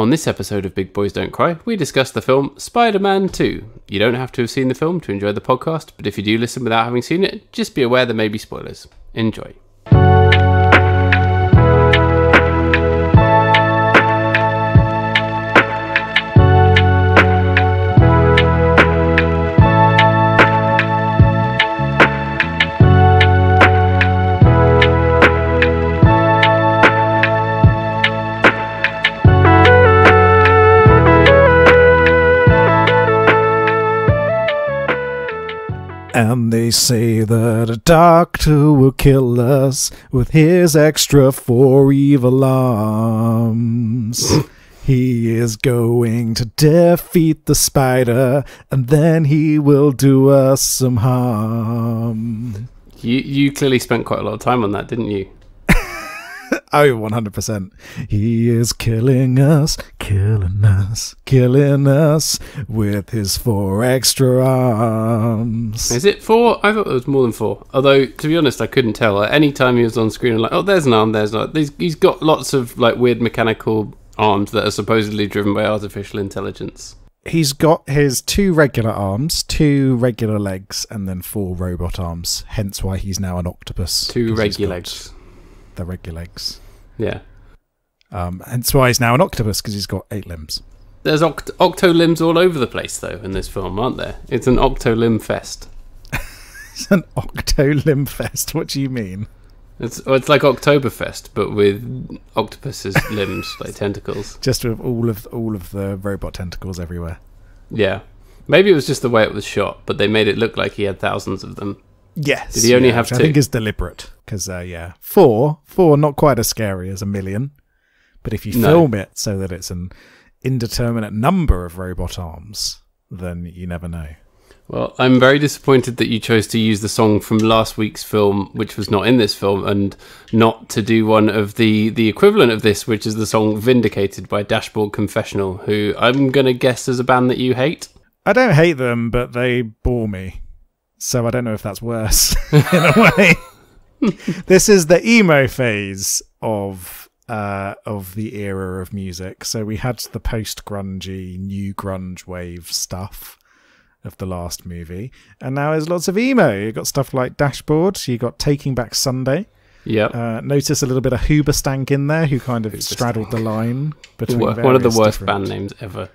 On this episode of Big Boys Don't Cry, we discuss the film Spider Man 2. You don't have to have seen the film to enjoy the podcast, but if you do listen without having seen it, just be aware there may be spoilers. Enjoy. And they say that a doctor will kill us with his extra four evil arms. he is going to defeat the spider, and then he will do us some harm. You, you clearly spent quite a lot of time on that, didn't you? Oh, 100%. He is killing us, killing us, killing us with his four extra arms. Is it four? I thought it was more than four. Although, to be honest, I couldn't tell. Any time he was on screen, I'm like, oh, there's an arm, there's not. He's, he's got lots of like weird mechanical arms that are supposedly driven by artificial intelligence. He's got his two regular arms, two regular legs, and then four robot arms. Hence why he's now an octopus. Two regular legs. The regular legs. Yeah. Um, hence why he's now an octopus because he's got eight limbs. There's oct- octo limbs all over the place, though, in this film, aren't there? It's an octo limb fest. It's an octo limb fest. What do you mean? It's well, it's like Oktoberfest, but with octopuses' limbs, like tentacles. Just with all of all of the robot tentacles everywhere. Yeah. Maybe it was just the way it was shot, but they made it look like he had thousands of them. Yes. Did he only yeah, have which I two? think is deliberate because uh, yeah, four, four, not quite as scary as a million, but if you No. film it so that it's an indeterminate number of robot arms, then you never know. Well, I'm very disappointed that you chose to use the song from last week's film, which was not in this film, and not to do one of the the equivalent of this, which is the song "Vindicated" by Dashboard Confessional, who I'm gonna guess is a band that you hate. I don't hate them, but they bore me, so I don't know if that's worse in a way. this is the emo phase of uh, of the era of music. So we had the post grungy, new grunge wave stuff of the last movie, and now there's lots of emo. You got stuff like Dashboard. You got Taking Back Sunday. Yep. Uh, notice a little bit of Hoobastank in there, who kind of straddled the line between one of the worst different- band names ever.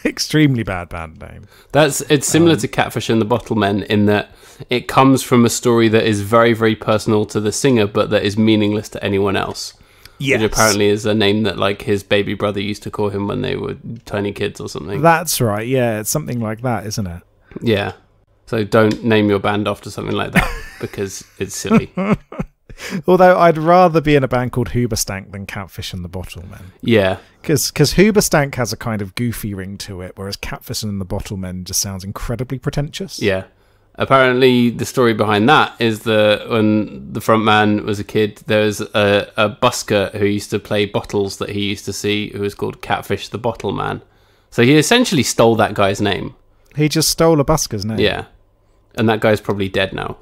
Extremely bad band name. That's it's similar um, to Catfish and the Bottlemen in that it comes from a story that is very very personal to the singer, but that is meaningless to anyone else. Yes. Which apparently is a name that like his baby brother used to call him when they were tiny kids or something. That's right. Yeah, it's something like that, isn't it? yeah. So don't name your band after something like that because it's silly. Although I'd rather be in a band called Hoobastank than Catfish and the Bottlemen, yeah. because Hoobastank has a kind of goofy ring to it, whereas Catfish and the Bottlemen just sounds incredibly pretentious. Yeah. Apparently, the story behind that is that when the front man was a kid, there was a, a busker who used to play bottles that he used to see who was called Catfish the Bottle Man. So he essentially stole that guy's name. he just stole a busker's name. Yeah. And that guy's probably dead now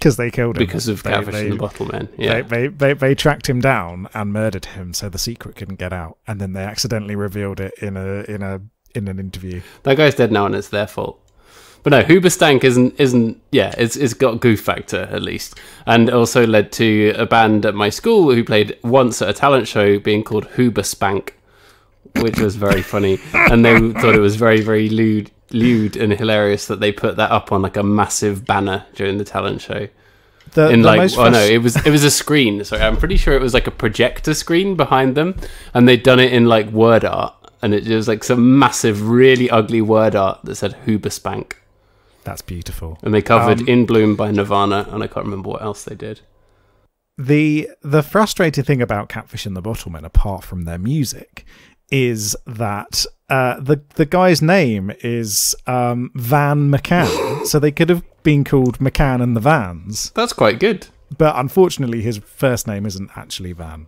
because they killed him because of They- Catfish they, and the Bottle Man. Yeah. They, they, they they tracked him down and murdered him, so the secret couldn't get out, and then they accidentally revealed it in a in a in an interview. That guy's dead now, and it's their fault. But no, Hoobastank isn't isn't yeah, it's it's got goof factor at least, and also led to a band at my school who played once at a talent show being called Hooba Spank, which was very funny, and they thought it was very very lewd lewd and hilarious that they put that up on like a massive banner during the talent show. The, in the like oh no it was it was a screen. Sorry i'm pretty sure it was like a projector screen behind them and they'd done it in like word art and it was like some massive really ugly word art that said hooba spank. That's beautiful. and they covered Um, in bloom by nirvana and i can't remember what else they did. The the frustrating thing about Catfish and the Bottlemen, apart from their music, is that uh, the the guy's name is um, Van McCann, so they could have been called McCann and the Vans, that's quite good but unfortunately, his first name isn't actually Van.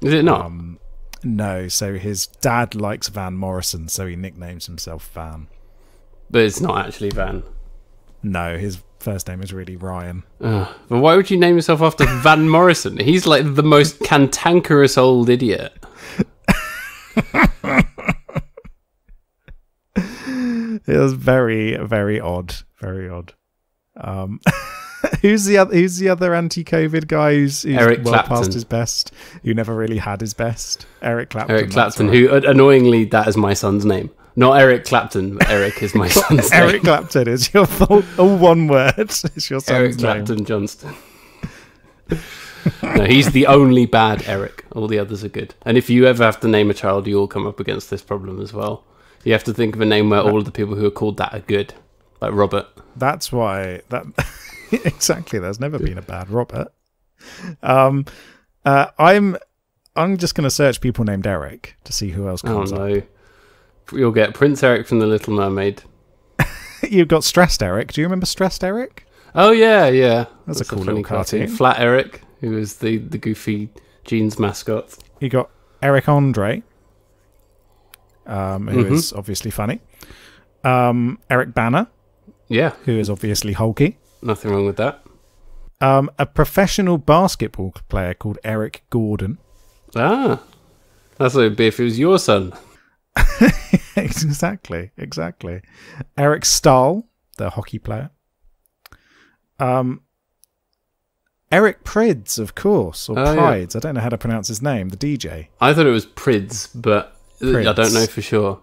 is it not Um, no, so his dad likes Van Morrison, so he nicknames himself Van. but it's not actually van No, his first name is really Ryan. Ugh. but why would you name yourself after van morrison he's like the most cantankerous old idiot it was very, very odd. Very odd. Um, who's the other? Who's the other anti-COVID guy who's, who's Eric well Clapton. past his best? Who never really had his best? Eric Clapton. Eric Clapton, right. who uh, annoyingly that is my son's name. Not Eric Clapton, but Eric is my son's Eric name. Eric Clapton is your full, all one word. It's your son's Eric name. Clapton Johnston. No, he's the only bad Eric. All the others are good. And if you ever have to name a child, you'll come up against this problem as well. You have to think of a name where all of the people who are called that are good, like Robert. That's why that exactly. There's never been a bad Robert. Um, uh, I'm I'm just going to search people named Eric to see who else Oh comes up. no, you'll get Prince Eric from The Little Mermaid. You've got Stressed Eric. Do you remember Stressed Eric? Oh yeah, yeah. That's a cool funny little cartoon. Flat Eric, who was the the goofy jeans mascot. You got Eric Andre, um, who is Mhm. obviously funny. Um, Eric Bana, Yeah, who is obviously hulky. nothing wrong with that. Um, a professional basketball player called Eric Gordon. Ah, that's what it'd be if it was your son. exactly, exactly. Eric Staal, the hockey player. Um, Eric Prydz, of course, or Oh, yeah. I don't know how to pronounce his name. The DJ. I thought it was Prydz, but uh, I don't know for sure.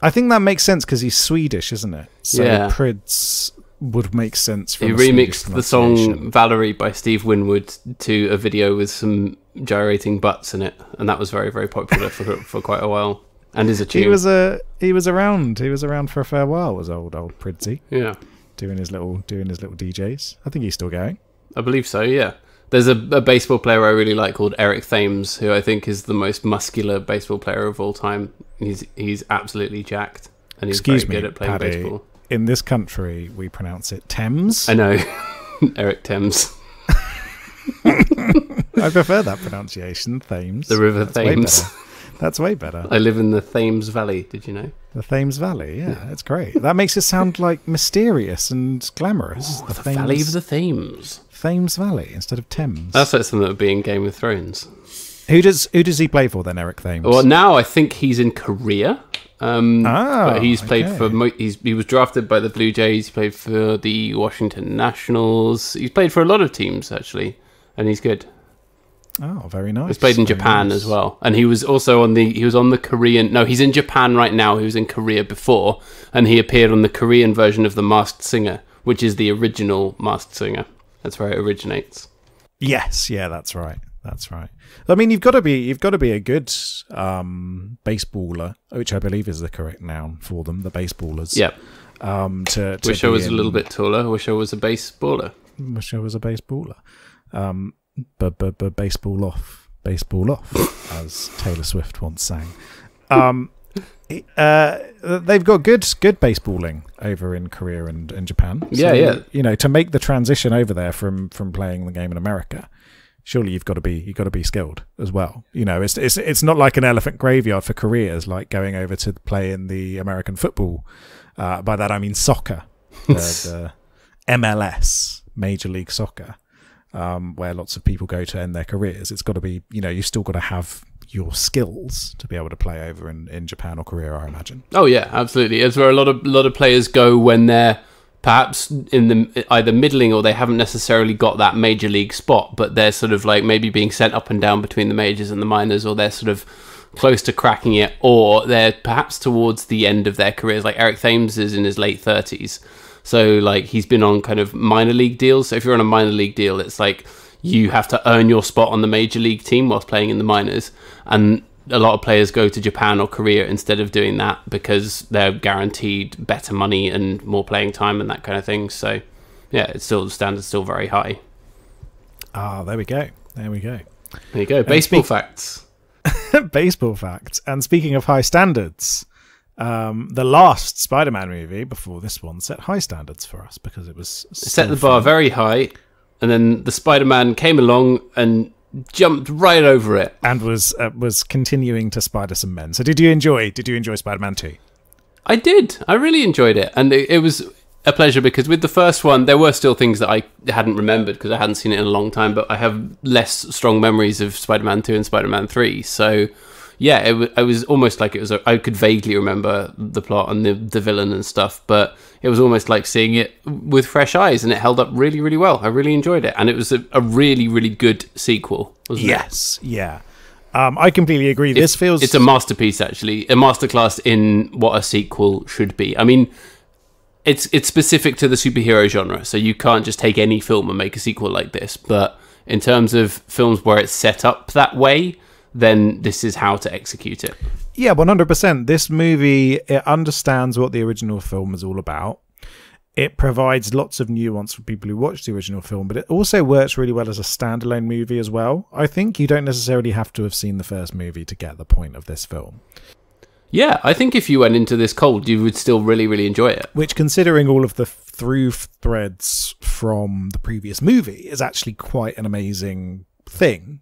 I think that makes sense because he's Swedish, isn't it? So Yeah. Prydz would make sense. From He remixed the song. Valerie by Steve Winwood to a video with some gyrating butts in it, and that was very, very popular for for quite a while. And is a tune. He was a he was around. He was around for a fair while. Was old old Pridsy yeah, doing his little doing his little DJs. I think he's still going. I believe so. Yeah. There's a, a baseball player I really like called Eric Thames, who I think is the most muscular baseball player of all time. He's he's absolutely jacked, and he's Excuse very me, good at playing Paddy. baseball. In this country, we pronounce it Thames. I know, Eric Thames, I prefer that pronunciation, Thames. the River That's Thames. better. That's way better. I live in the Thames Valley. Did you know? The Thames Valley, yeah, that's great. That makes it sound like mysterious and glamorous. the Valley of the Thames. Thames Valley instead of Thames. That's like something that would be in Game of Thrones. who does who does he play for then, Eric Thames? Well, now I think he's in Korea. Um, Ah, but he's played okay. for. He's he was drafted by the Blue Jays. He played for the Washington Nationals. He's played for a lot of teams actually, and he's good. oh, very nice. He's played in very Japan nice. as well, and he was also on the. He was on the Korean. No, he's in Japan right now. He was in Korea before, and he appeared on the Korean version of the Masked Singer, which is the original Masked Singer. That's where it originates. Yes, yeah, that's right. That's right. I mean, you've got to be you've got to be a good um, baseballer, which I believe is the correct noun for them, the baseballers. Yeah. Um, to, to Wish I was a little bit taller. Wish I was a baseballer. Wish I was a baseballer. Um, but but but baseball off, baseball off, as Taylor Swift once sang. Um, uh, they've got good good baseballing over in Korea and, and Japan. Yeah, yeah. You know, to make the transition over there from from playing the game in America, surely you've got to be you've got to be skilled as well. You know, it's it's it's not like an elephant graveyard for careers, like going over to play in the American football. Uh, by that I mean soccer, the, the MLS, Major League Soccer, um, where lots of people go to end their careers. It's got to be, you know, you've still got to have your skills to be able to play over in, in Japan or Korea, I imagine. Oh yeah, absolutely. It's where a lot of lot of players go when they're perhaps in the either middling or they haven't necessarily got that major league spot, but they're sort of like maybe being sent up and down between the majors and the minors, or they're sort of close to cracking it, or they're perhaps towards the end of their careers. Like Eric Thames is in his late thirties, so like he's been on kind of minor league deals. So if you're on a minor league deal, it's like you have to earn your spot on the major league team whilst playing in the minors, and a lot of players go to Japan or Korea instead of doing that because they're guaranteed better money and more playing time and that kind of thing. So, yeah, it's still the standard's still very high. Ah, there we go. There we go. There you go. Baseball speak- facts. Baseball facts. And speaking of high standards, um, the last Spider-Man movie before this one set high standards for us because it was Set the bar very high, and then the Spider-Man came along and jumped right over it. and was uh, was continuing to spider some men. So did you enjoy? Did you enjoy Spider-Man Two? I did. I really enjoyed it, and it, it was a pleasure because with the first one, there were still things that I hadn't remembered because I hadn't seen it in a long time. But I have less strong memories of Spider-Man Two and Spider-Man Three, so yeah, it, w- it was almost like it was. A, I could vaguely remember the plot and the the villain and stuff, but it was almost like seeing it with fresh eyes, and it held up really, really well. I really enjoyed it, and it was a, a really, really good sequel. Wasn't it? Yes, yeah. Um, I completely agree. This feels It's a masterpiece, actually, a masterclass in what a sequel should be. I mean, it's it's specific to the superhero genre, so you can't just take any film and make a sequel like this. But in terms of films where it's set up that way, then this is how to execute it. Yeah, one hundred percent. This movie it understands what the original film is all about. It provides lots of nuance for people who watch the original film, but it also works really well as a standalone movie as well. I think you don't necessarily have to have seen the first movie to get the point of this film. Yeah, I think if you went into this cold, you would still really, really enjoy it. Which, considering all of the through threads from the previous movie, is actually quite an amazing thing.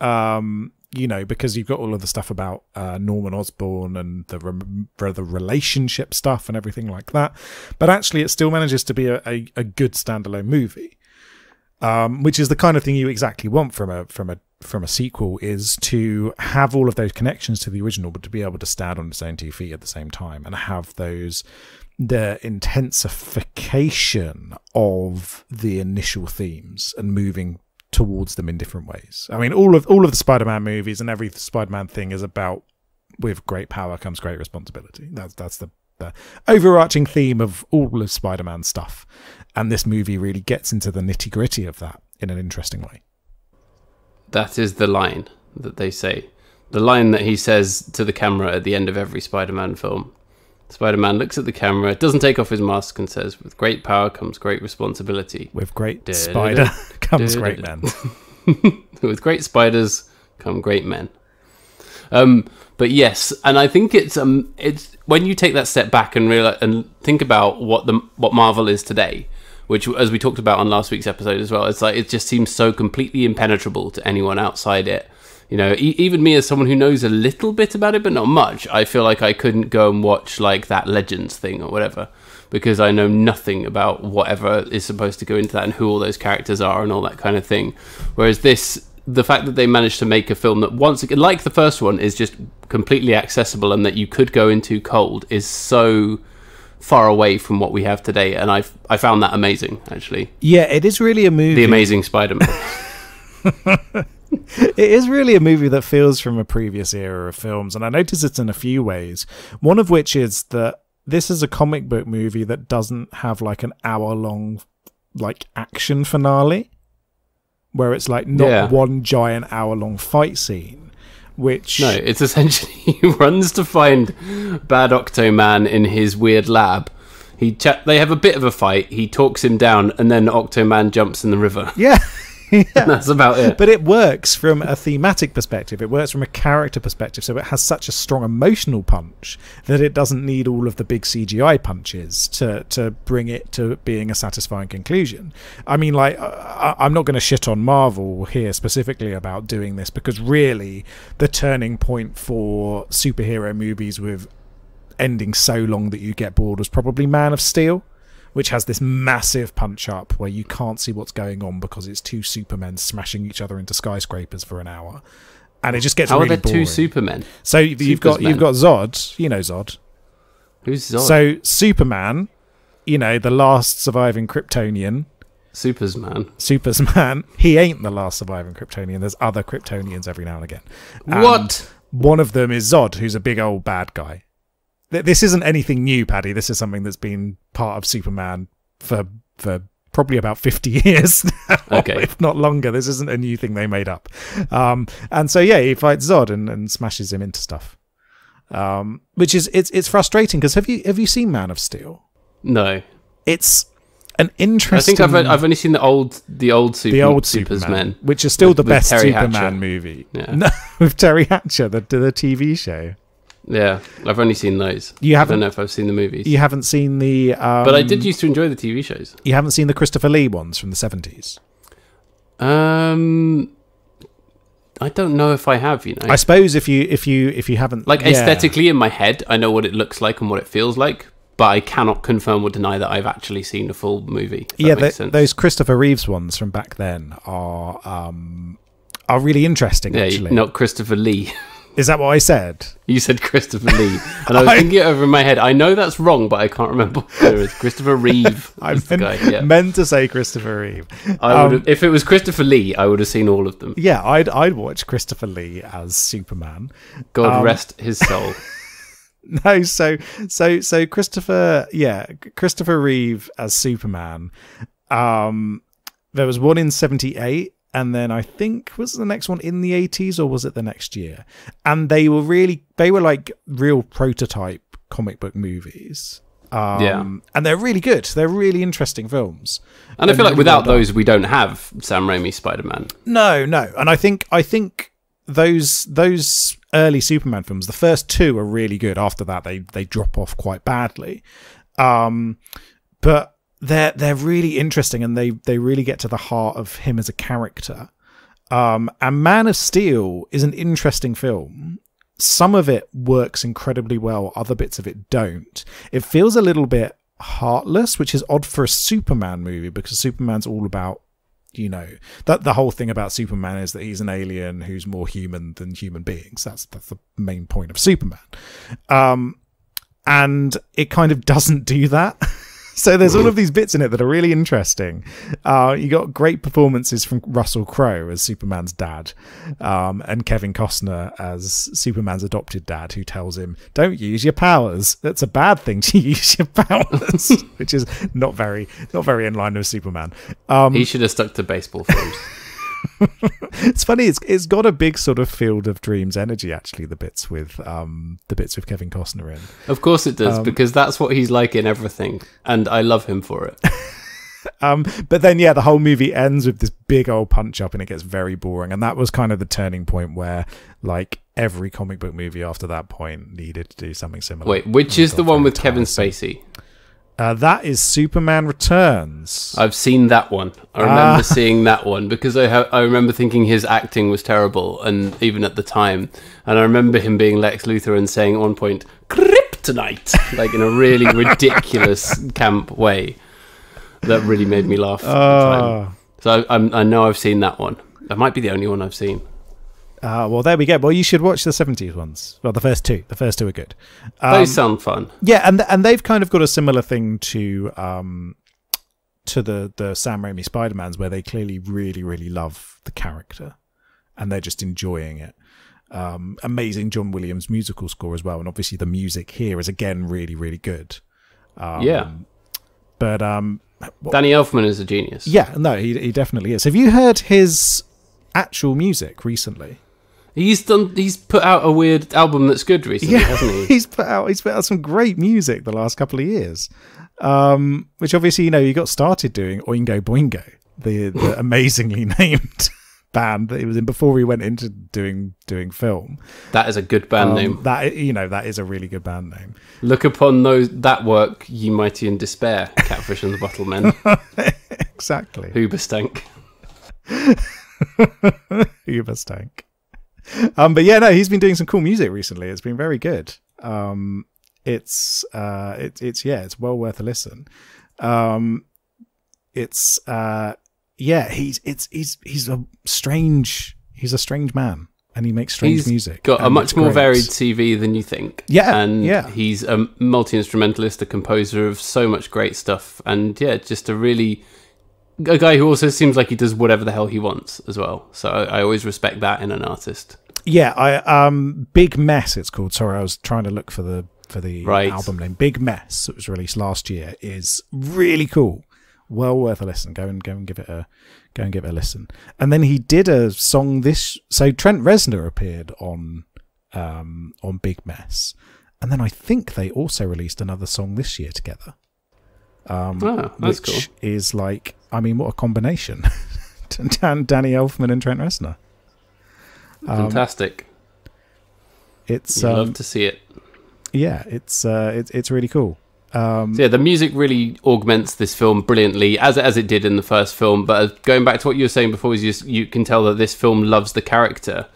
Um, you know, because you've got all of the stuff about uh, Norman Osborn and the re- the relationship stuff and everything like that, but actually, it still manages to be a, a, a good standalone movie, um, which is the kind of thing you exactly want from a from a from a sequel is to have all of those connections to the original, but to be able to stand on its own two feet at the same time and have those the intensification of the initial themes and moving towards them in different ways. I mean, all of all of the Spider-Man movies and every Spider-Man thing is about with great power comes great responsibility. That's that's the, the overarching theme of all of Spider-Man stuff, and this movie really gets into the nitty gritty of that in an interesting way. That is the line that they say. The line that he says to the camera at the end of every Spider-Man film. Spider-Man looks at the camera, doesn't take off his mask, and says, "With great power comes great responsibility." With great spider comes great men. With great spiders come great men. Um, but yes, and I think it's um, it's when you take that step back and realize and think about what the what Marvel is today, which as we talked about on last week's episode as well, it's like it just seems so completely impenetrable to anyone outside it. You know, e- even me as someone who knows a little bit about it but not much, I feel like I couldn't go and watch like that Legends thing or whatever because I know nothing about whatever is supposed to go into that and who all those characters are and all that kind of thing. Whereas this, the fact that they managed to make a film that once again, like the first one, is just completely accessible and that you could go into cold is so far away from what we have today, and I I found that amazing actually. Yeah, it is really a movie. The Amazing Spider-Man. it is really a movie that feels from a previous era of films, and I notice it's in a few ways. One of which is that this is a comic book movie that doesn't have like an hour long like action finale, where it's like not Yeah. one giant hour long fight scene. Which no, it's essentially he runs to find Bad Octoman in his weird lab. He cha- they have a bit of a fight. He talks him down, and then Octoman jumps in the river. yeah. That's about it. But it works from a thematic perspective. It works from a character perspective. So it has such a strong emotional punch that it doesn't need all of the big CGI punches to to bring it to being a satisfying conclusion. I mean, like, uh, I, I'm not going to shit on Marvel here specifically about doing this because really, the turning point for superhero movies with ending so long that you get bored was probably Man of Steel which has this massive punch up where you can't see what's going on because it's two supermen smashing each other into skyscrapers for an hour, and it just gets How really are there boring. two Supermen? so you've got Supersmen? you've got Zod, you know Zod. Who's Zod? So Superman, you know the last surviving Kryptonian, Supersman. Superman. He ain't the last surviving Kryptonian. There's other Kryptonians every now and again. And What? One of them is Zod, who's a big old bad guy. Th- This isn't anything new, Paddy. This is something that's been part of Superman for for probably about 50 years now, Okay. if not longer. This isn't a new thing they made up. Um, and so, yeah, he fights Zod and, and smashes him into stuff. Um, which is it's it's frustrating because have you have you seen Man of Steel? No. It's an interesting. I think I've I've only seen the old the old Super, the old Supersmen. Superman, which is still with- the best Superman Hatcher. movie. Yeah. No, with Teri Hatcher, the the TV show. Yeah, I've only seen those. You haven't don't know if I've seen the movies. you haven't seen the um, but I did used to enjoy the TV shows. you haven't seen the Christopher Lee ones from the seventies. Um, I don't know if I have. You know, I suppose if you if you if you haven't like yeah. aesthetically in my head, I know what it looks like and what it feels like, but I cannot confirm or deny that I've actually seen a full movie. yeah, makes th- sense. those Christopher Reeves ones from back then are um are really interesting. yeah, actually, not Christopher Lee. Is that what I said? You said Christopher Lee, and I was I- thinking it over in my head. I know that's wrong, but I can't remember what it was. Christopher Reeve. I meant. Yeah. meant to say Christopher Reeve. I Um, would if it was Christopher Lee, I would have seen all of them. Yeah, I'd I'd watch Christopher Lee as Superman. God Um, rest his soul. No, so so so Christopher, yeah, Christopher Reeve as Superman. Um, there was one in '78, and then I think was the next one in the '80s, or was it the next year? And they were really, they were like real prototype comic book movies. Um, Yeah. and they're really good. They're really interesting films. And I feel like without well those, we don't have Sam Raimi Spider Man. No, no, and I think I think those those early Superman films, the first two are really good. After that, they they drop off quite badly. Um, but they're they're really interesting, and they they really get to the heart of him as a character. Um, and Man of Steel is an interesting film. Some of it works incredibly well, other bits of it don't. It feels a little bit heartless, which is odd for a Superman movie because Superman's all about you know that the whole thing about Superman is that he's an alien who's more human than human beings. That's that's the main point of Superman. Um, and it kind of doesn't do that. So there's all of these bits in it that are really interesting. Uh, you got great performances from Russell Crowe as Superman's dad, um, and Kevin Costner as Superman's adopted dad, who tells him, "Don't use your powers. That's a bad thing to use your powers," which is not very not very in line with Superman. Um, He should have stuck to baseball films. It's funny. It's it's got a big sort of field of dreams energy. Actually, the bits with um the bits with Kevin Costner in. of course it does, Um, because that's what he's like in everything. And I love him for it. Um, but then yeah, the whole movie ends with this big old punch up, and it gets very boring. And that was kind of the turning point where like every comic book movie after that point needed to do something similar. Wait, which is the one with Kevin. Spacey? Uh, that is Superman Returns. I've seen that one. I remember Ah. seeing that one because I ha- I remember thinking his acting was terrible, and even at the time, and I remember him being Lex Luthor and saying at one point "Kryptonite" like in a really ridiculous camp way. That really made me laugh. At the time. Ah. So I, I'm, I know I've seen that one. That might be the only one I've seen. Uh, well, there we go. Well, you should watch the 70s ones. Well, the first two. The first two are good. Um, Those sound fun. Yeah, and and they've kind of got a similar thing to um to the the Sam Raimi Spider Mans, where they clearly really really love the character, and they're just enjoying it. Um, amazing John Williams musical score as well, and obviously the music here is again really really good. Um, Yeah. but um, Danny Elfman is a genius. yeah, no, he he definitely is. Have you heard his actual music recently? He's done. He's put out a weird album that's good recently, hasn't he? he's put out he's put out some great music the last couple of years. Um, which obviously you know he got started doing Oingo Boingo, the, the amazingly named band that he was in before he went into doing doing film. That is a good band Um, name. That you know that is a really good band name. Look upon those that work, ye mighty in despair, Catfish and the Bottlemen, Exactly. Hoobastank. Uberstank. Um, but yeah, no, he's been doing some cool music recently. It's been very good. Um, it's uh, it, it's yeah, it's well worth a listen. Um, it's uh, yeah, he's it's he's he's a strange he's a strange man, and he makes strange He's music. got a much more great. varied CV than you think. Yeah, and yeah. he's a multi instrumentalist, a composer of so much great stuff, and yeah, just a really a guy who also seems like he does whatever the hell he wants as well. So I, I always respect that in an artist. Yeah, I um Big Mess it's called. Sorry, I was trying to look for the for the Right. album name. Big Mess that was released last year is really cool. Well worth a listen. Go and go and give it a go and give it a listen. And then he did a song this so Trent Reznor appeared on um on Big Mess. And then I think they also released another song this year together. Um Oh, which cool. is like I mean what a combination. Dan, Danny Elfman and Trent Reznor. Um, Fantastic. It's um, love to see it. yeah, it's uh, it's it's really cool. Um, So yeah, the music really augments this film brilliantly, as as it did in the first film. But uh, going back to what you were saying before, is you, you can tell that this film loves the character.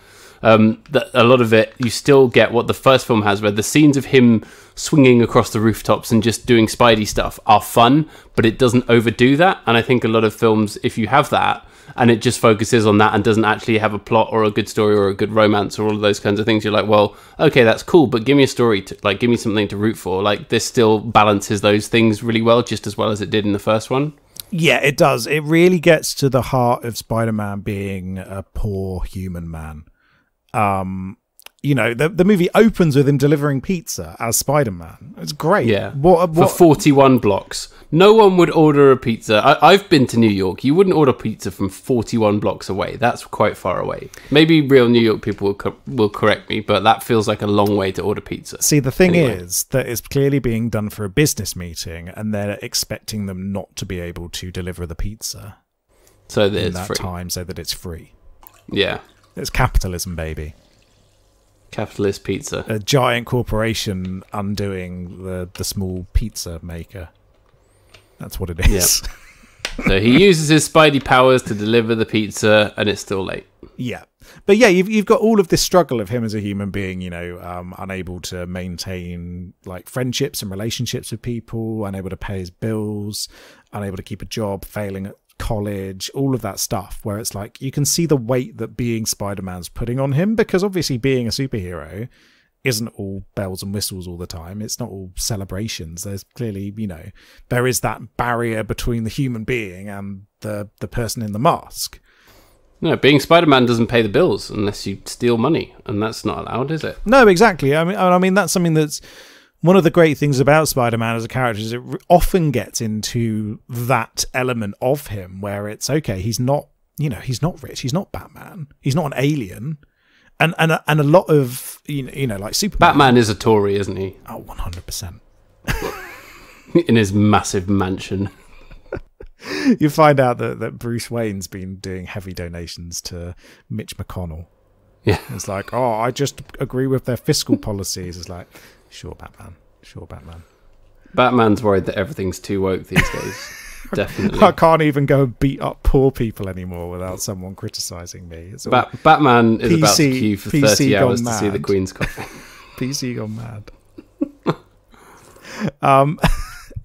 Um, that a lot of it, you still get what the first film has, where the scenes of him swinging across the rooftops and just doing Spidey stuff are fun, but it doesn't overdo that. And I think a lot of films, if you have that, and it just focuses on that and doesn't actually have a plot or a good story or a good romance or all of those kinds of things, you're like, well, okay, that's cool, but give me a story, to, like, give me something to root for. Like, this still balances those things really well, just as well as it did in the first one. Yeah, it does. It really gets to the heart of Spider-Man being a poor human man. Um, you know, the the movie opens with him delivering pizza as Spider-Man. It's great. Yeah. What, what For 41 blocks. No one would order a pizza. I, I've been to New York. You wouldn't order pizza from 41 blocks away. That's quite far away. Maybe real New York people will, co- will correct me, but that feels like a long way to order pizza. See, the thing Anyway. is that it's clearly being done for a business meeting, and they're expecting them not to be able to deliver the pizza So that in that free. time, so that it's free. Yeah. It's capitalism, baby. Capitalist pizza. A giant corporation undoing the the small pizza maker. That's what it is. so he uses his Spidey powers to deliver the pizza, and it's still late. Yeah. But yeah, you've you've got all of this struggle of him as a human being, you know, um, unable to maintain like friendships and relationships with people, unable to pay his bills, unable to keep a job, failing at college, all of that stuff. Where it's like you can see the weight that being Spider Man's putting on him because obviously being a superhero isn't all bells and whistles all the time. It's not all celebrations. There's clearly, you know, there is that barrier between the human being and the the person in the mask. No, being Spider Man doesn't pay the bills unless you steal money, and that's not allowed, is it? No, exactly. I mean, I mean that's something that's one of the great things about Spider-Man as a character is it often gets into that element of him where it's okay. He's not, you know, he's not rich. He's not Batman. He's not an alien. And and a- and a lot of you know, you know like Superman. Batman is a Tory, isn't he? Oh, one hundred percent. In his massive mansion. You find out that that Bruce Wayne's been doing heavy donations to Mitch McConnell. Yeah. It's like, oh, I just agree with their fiscal policies. It's like, sure, Batman. Sure, Batman. Batman's worried that everything's too woke these days. Definitely. I can't even go and beat up poor people anymore without someone criticizing me. All Batman is about to PC queue for PC 30 gone hours to see the mad. Queen's coffin. PC gone mad. um,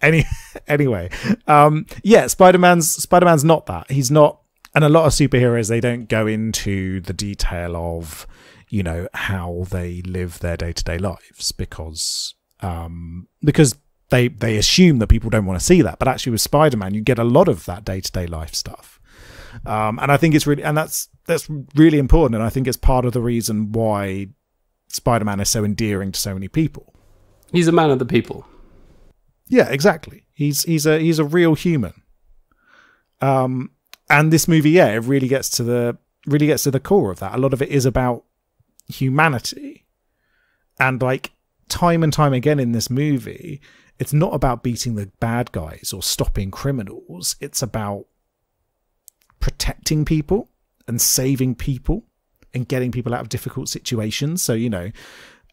any anyway, um, yeah, Spider Man's Spider Man's not that. He's not, and a lot of superheroes they don't go into the detail of, you know, how they live their day to day lives because, um, because they they assume that people don't want to see that. But actually, with Spider Man, you get a lot of that day to day life stuff. Um, and I think it's really, and that's that's really important, and I think it's part of the reason why Spider Man is so endearing to so many people. He's a man of the people. Yeah, exactly. He's he's a he's a real human. Um, and this movie, yeah, it really gets to the really gets to the core of that. A lot of it is about humanity, and like time and time again in this movie, it's not about beating the bad guys or stopping criminals. It's about protecting people and saving people and getting people out of difficult situations. So you know,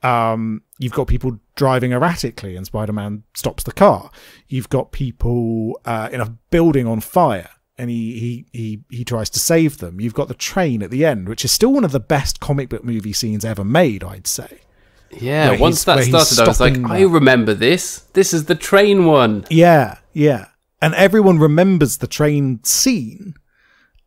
um, you've got people driving erratically and Spider-Man stops the car. You've got people uh, in a building on fire and he, he he he tries to save them. You've got the train at the end, which is still one of the best comic book movie scenes ever made, I'd say. Yeah, Where once that started, I was like, I remember this. This is the train one. Yeah, yeah. And everyone remembers the train scene.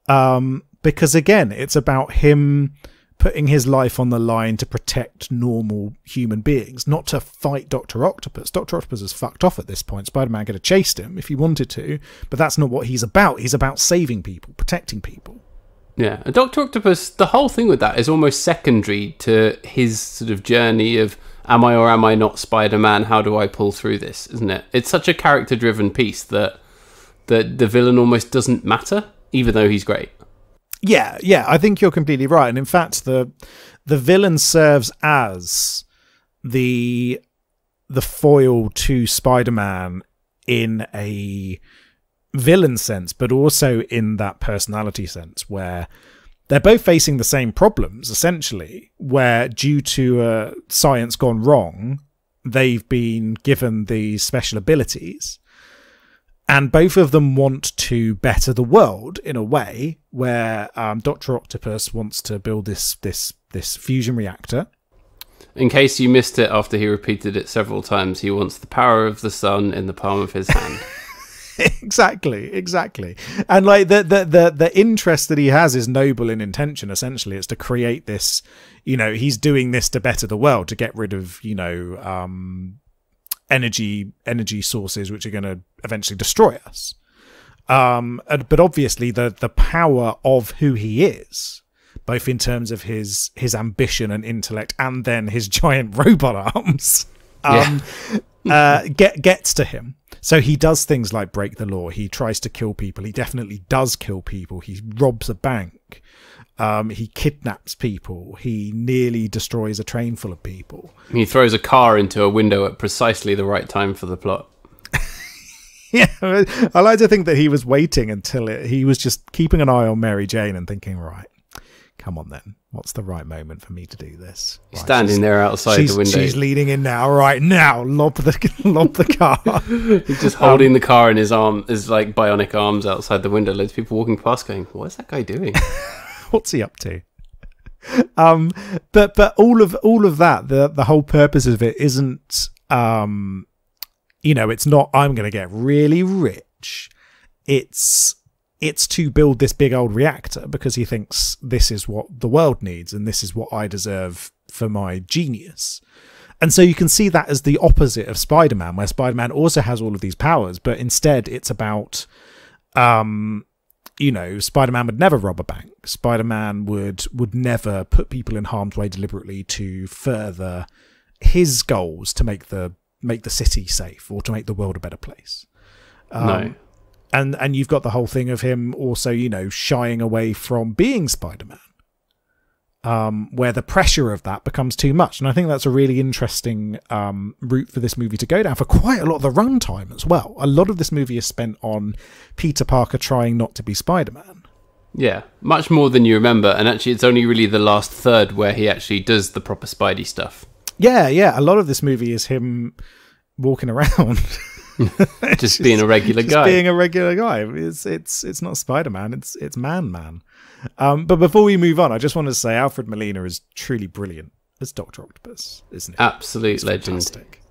Um, because again, it's about him putting his life on the line to protect normal human beings, not to fight Doctor Octopus. Doctor Octopus is fucked off at this point. Spider-Man could have chased him if he wanted to, but that's not what he's about. He's about saving people, protecting people. Yeah, and Doctor Octopus. The whole thing with that is almost secondary to his sort of journey of am I or am I not Spider-Man? How do I pull through this? Isn't it? It's such a character-driven piece that that the villain almost doesn't matter, even though he's great. Yeah, yeah, I think you're completely right. And in fact, the the villain serves as the the foil to Spider-Man in a villain sense, but also in that personality sense where they're both facing the same problems essentially, where due to uh, science gone wrong, they've been given these special abilities and both of them want to better the world in a way where um, Doctor Octopus wants to build this this this fusion reactor. In case you missed it after he repeated it several times, he wants the power of the sun in the palm of his hand. exactly, exactly. And like the, the the the interest that he has is noble in intention. Essentially, it's to create this. You know, he's doing this to better the world, to get rid of you know um, energy energy sources which are going to eventually destroy us. Um, but obviously, the the power of who he is, both in terms of his his ambition and intellect, and then his giant robot arms, um, yeah. uh, get gets to him so he does things like break the law. He tries to kill people. He definitely does kill people. He robs a bank. Um, he kidnaps people. He nearly destroys a train full of people. He throws a car into a window at precisely the right time for the plot. yeah, I like to think that he was waiting until it, he was just keeping an eye on Mary Jane and thinking, right, come on then. What's the right moment for me to do this? Right, Standing there outside the window. She's leaning in now. Right now, lob the lob the car. He's just holding um, the car in his arm, his like bionic arms outside the window. Loads of people walking past, going, "What is that guy doing? What's he up to?" Um, but but all of all of that, the the whole purpose of it isn't, um, you know, it's not. I'm going to get really rich. It's it's to build this big old reactor because he thinks this is what the world needs and this is what I deserve for my genius. And so you can see that as the opposite of Spider Man, where Spider Man also has all of these powers, but instead it's about, um, you know, Spider Man would never rob a bank. Spider Man would would never put people in harm's way deliberately to further his goals to make the make the city safe or to make the world a better place. Um, no and and you've got the whole thing of him also you know shying away from being spider-man. Um, where the pressure of that becomes too much. And i think that's a really interesting um, route for this movie to go down for quite a lot of the runtime as well. A lot of this movie is spent on peter parker trying not to be spider-man. Yeah much more than you remember. And actually it's only really the last third where he actually does the proper spidey stuff. Yeah yeah. A lot of this movie is him walking around just, just, being a regular just guy. Being a regular guy. It's it's it's not Spider Man. It's it's Man Man. Um, but before we move on, I just want to say Alfred Molina is truly brilliant as Doctor Octopus, isn't he? Absolute He's legend. Fantastic.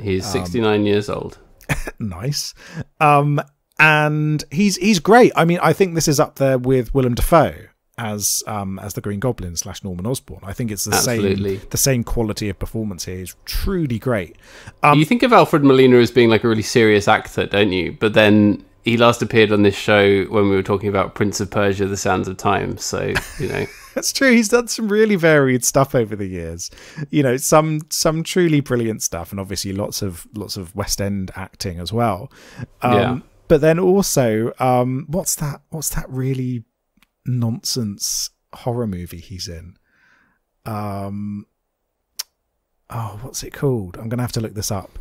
He's um, 69 um, years old. nice. Um, and he's he's great. I mean, I think this is up there with Willem Dafoe as um as the Green Goblin slash Norman Osborn. I think it's the Absolutely. same the same quality of performance here. is truly great. Um, you think of Alfred Molina as being like a really serious actor, don't you? But then he last appeared on this show when we were talking about Prince of Persia: The Sands of Time. So you know. That's true. He's done some really varied stuff over the years. You know, some some truly brilliant stuff, and obviously lots of lots of West End acting as well. Um, yeah. But then also, um, what's that? What's that really nonsense horror movie he's in. Um, oh, what's it called? I'm gonna have to look this up.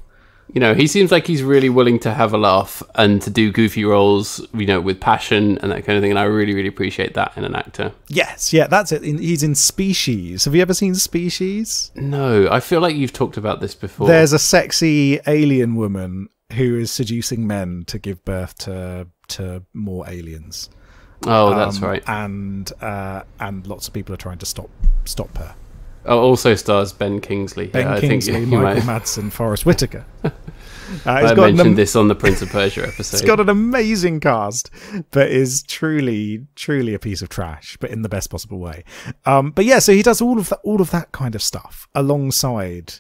You know, he seems like he's really willing to have a laugh and to do goofy roles, you know, with passion and that kind of thing. And I really, really appreciate that in an actor. Yes, yeah, that's it. He's in Species. Have you ever seen Species? No, I feel like you've talked about this before. There's a sexy alien woman who is seducing men to give birth to to more aliens. Oh, that's um, right. And uh, and lots of people are trying to stop stop her. Oh, also stars Ben Kingsley. Ben yeah, Kingsley, Michael might... Madsen, Forest Whitaker. Uh, I mentioned am- this on the Prince of Persia episode. it's got an amazing cast, but is truly, truly a piece of trash, but in the best possible way. Um, but yeah, so he does all of that, all of that kind of stuff alongside,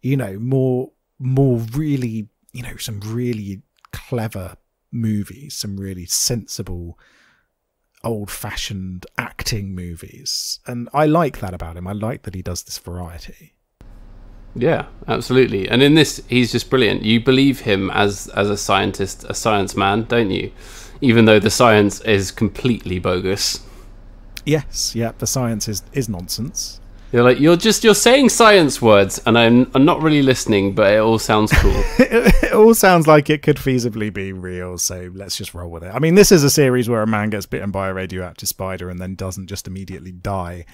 you know, more, more really, you know, some really clever movies, some really sensible old fashioned acting movies. And I like that about him. I like that he does this variety. Yeah, absolutely. And in this he's just brilliant. You believe him as as a scientist, a science man, don't you? Even though the science is completely bogus. Yes, yeah, the science is is nonsense. You're like you're just you're saying science words, and I'm I'm not really listening, but it all sounds cool. it, all sounds like it could feasibly be real, so let's just roll with it. I mean, this is a series where a man gets bitten by a radioactive spider and then doesn't just immediately die.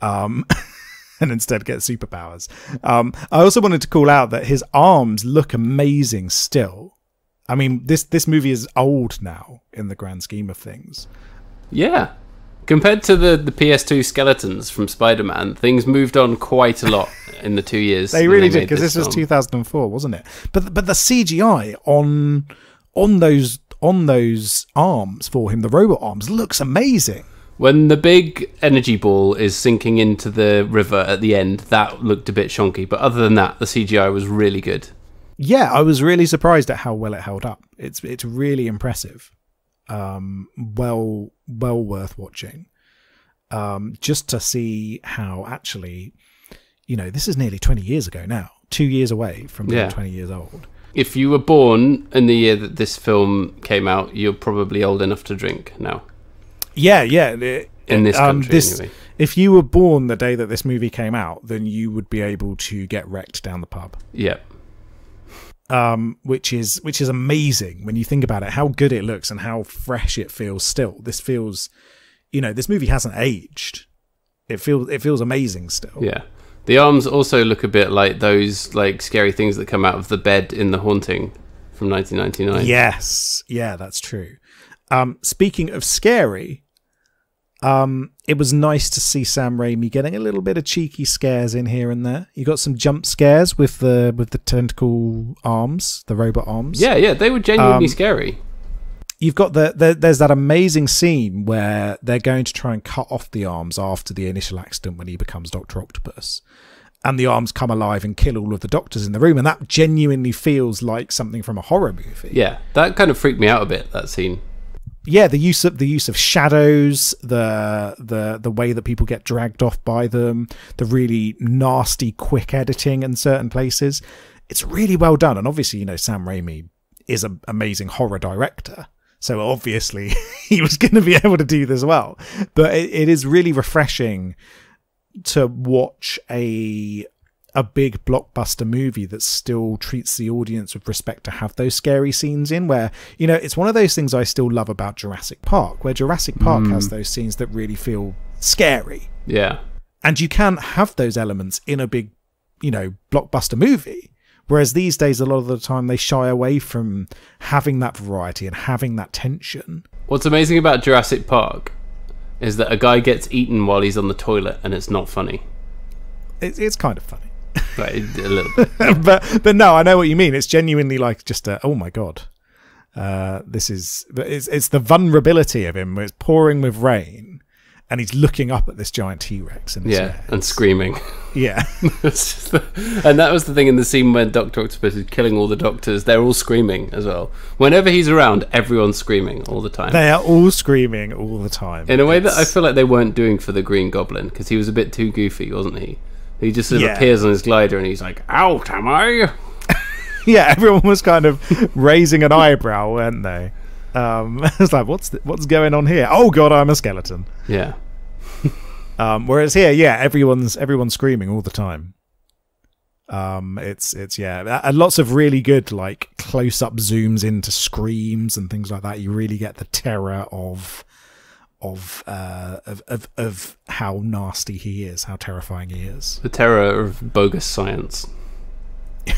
Um, and instead get superpowers. Um, I also wanted to call out that his arms look amazing still. I mean, this this movie is old now in the grand scheme of things. Yeah, Compared to the, the PS2 skeletons from Spider Man, things moved on quite a lot in the two years. they really they did because this, this was 2004, wasn't it? But but the CGI on on those on those arms for him, the robot arms, looks amazing. When the big energy ball is sinking into the river at the end, that looked a bit shonky. But other than that, the CGI was really good. Yeah, I was really surprised at how well it held up. It's it's really impressive. Um, well, well worth watching. Um, just to see how actually, you know, this is nearly twenty years ago now. Two years away from being Yeah. twenty years old. If you were born in the year that this film came out, you're probably old enough to drink now. Yeah, yeah. it- In this um, country, this- anyway. If you were born the day that this movie came out, then you would be able to get wrecked down the pub. Yeah. Um, which is which is amazing when you think about it. How good it looks and how fresh it feels. Still, this feels, you know, this movie hasn't aged. It feels it feels amazing still. Yeah. The arms also look a bit like those like scary things that come out of the bed in The Haunting from 1999. Yes, yeah, that's true. Um, speaking of scary, um, it was nice to see Sam Raimi getting a little bit of cheeky scares in here and there. You got some jump scares with the with the tentacle arms, the robot arms. Yeah, yeah, they were genuinely Um, scary. you've got the, the there's that amazing scene where they're going to try and cut off the arms after the initial accident when he becomes Doctor Octopus, and the arms come alive and kill all of the doctors in the room, and that genuinely feels like something from a horror movie. Yeah, that kind of freaked me out a bit. That scene. Yeah, the use of the use of shadows, the the the way that people get dragged off by them, the really nasty quick editing in certain places. It's really well done, and obviously, you know, Sam Raimi is an amazing horror director. So obviously he was going to be able to do this well. But it, it is really refreshing to watch a a big blockbuster movie that still treats the audience with respect to have those scary scenes in where you know it's one of those things I still love about Jurassic Park where Jurassic Park has mm. those scenes that really feel scary Yeah. and you can have those elements in a big you know blockbuster movie whereas these days a lot of the time they shy away from having that variety and having that tension What's amazing about Jurassic Park is that a guy gets eaten while he's on the toilet, and it's not funny. it's, it's kind of funny Right, a little bit. but but no, I know what you mean. It's genuinely like just a oh my god, uh, this is but it's it's the vulnerability of him. It's pouring with rain, and he's looking up at this giant T Rex. And Yeah, and screaming. yeah, It's and that was the thing in the scene when Doctor Octopus is killing all the doctors. They're all screaming as well. Whenever he's around, everyone's screaming all the time. they are all screaming all the time in a way that I feel like they weren't doing for the Green Goblin because he was a bit too goofy, wasn't he? He just sort of Yeah. appears on his glider and he's like, "Out, am I?" yeah, everyone was kind of raising an eyebrow, weren't they? Um, it's like what's what's going on here? Oh god, I'm a skeleton. Yeah, Um, whereas here, yeah, everyone's everyone's screaming all the time. Um, it's it's yeah, and lots of really good like close up zooms into screams and things like that. You really get the terror of of uh of of, of how nasty he is, how terrifying he is. the terror of bogus science.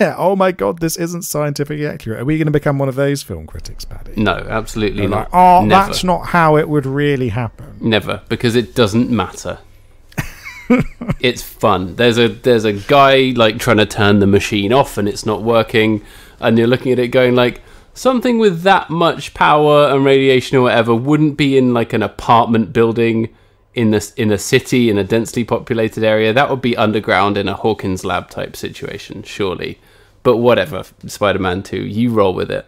Yeah. Oh my god, this isn't scientifically accurate. Are we going to become one of those film critics, Paddy? No, absolutely They're not. like, oh, Never. that's not how it would really happen. Never, because it doesn't matter. it's fun. There's a there's a guy like trying to turn the machine off and it's not working, and you're looking at it going like something with that much power and radiation or whatever wouldn't be in like an apartment building in this in a city in a densely populated area. That would be underground in a Hawkins lab type situation, surely. But whatever, Spider-Man 2, you roll with it.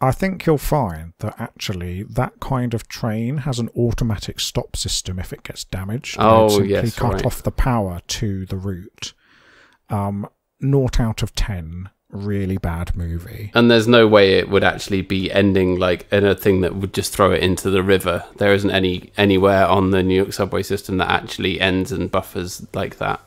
I think you'll find that actually that kind of train has an automatic stop system if it gets damaged. Oh, simply yes, cut right. off the power to the route. Um, naught out of ten. Really bad movie. And there's no way it would actually be ending like in a thing that would just throw it into the river. There isn't any anywhere on the New York subway system that actually ends and buffers like that.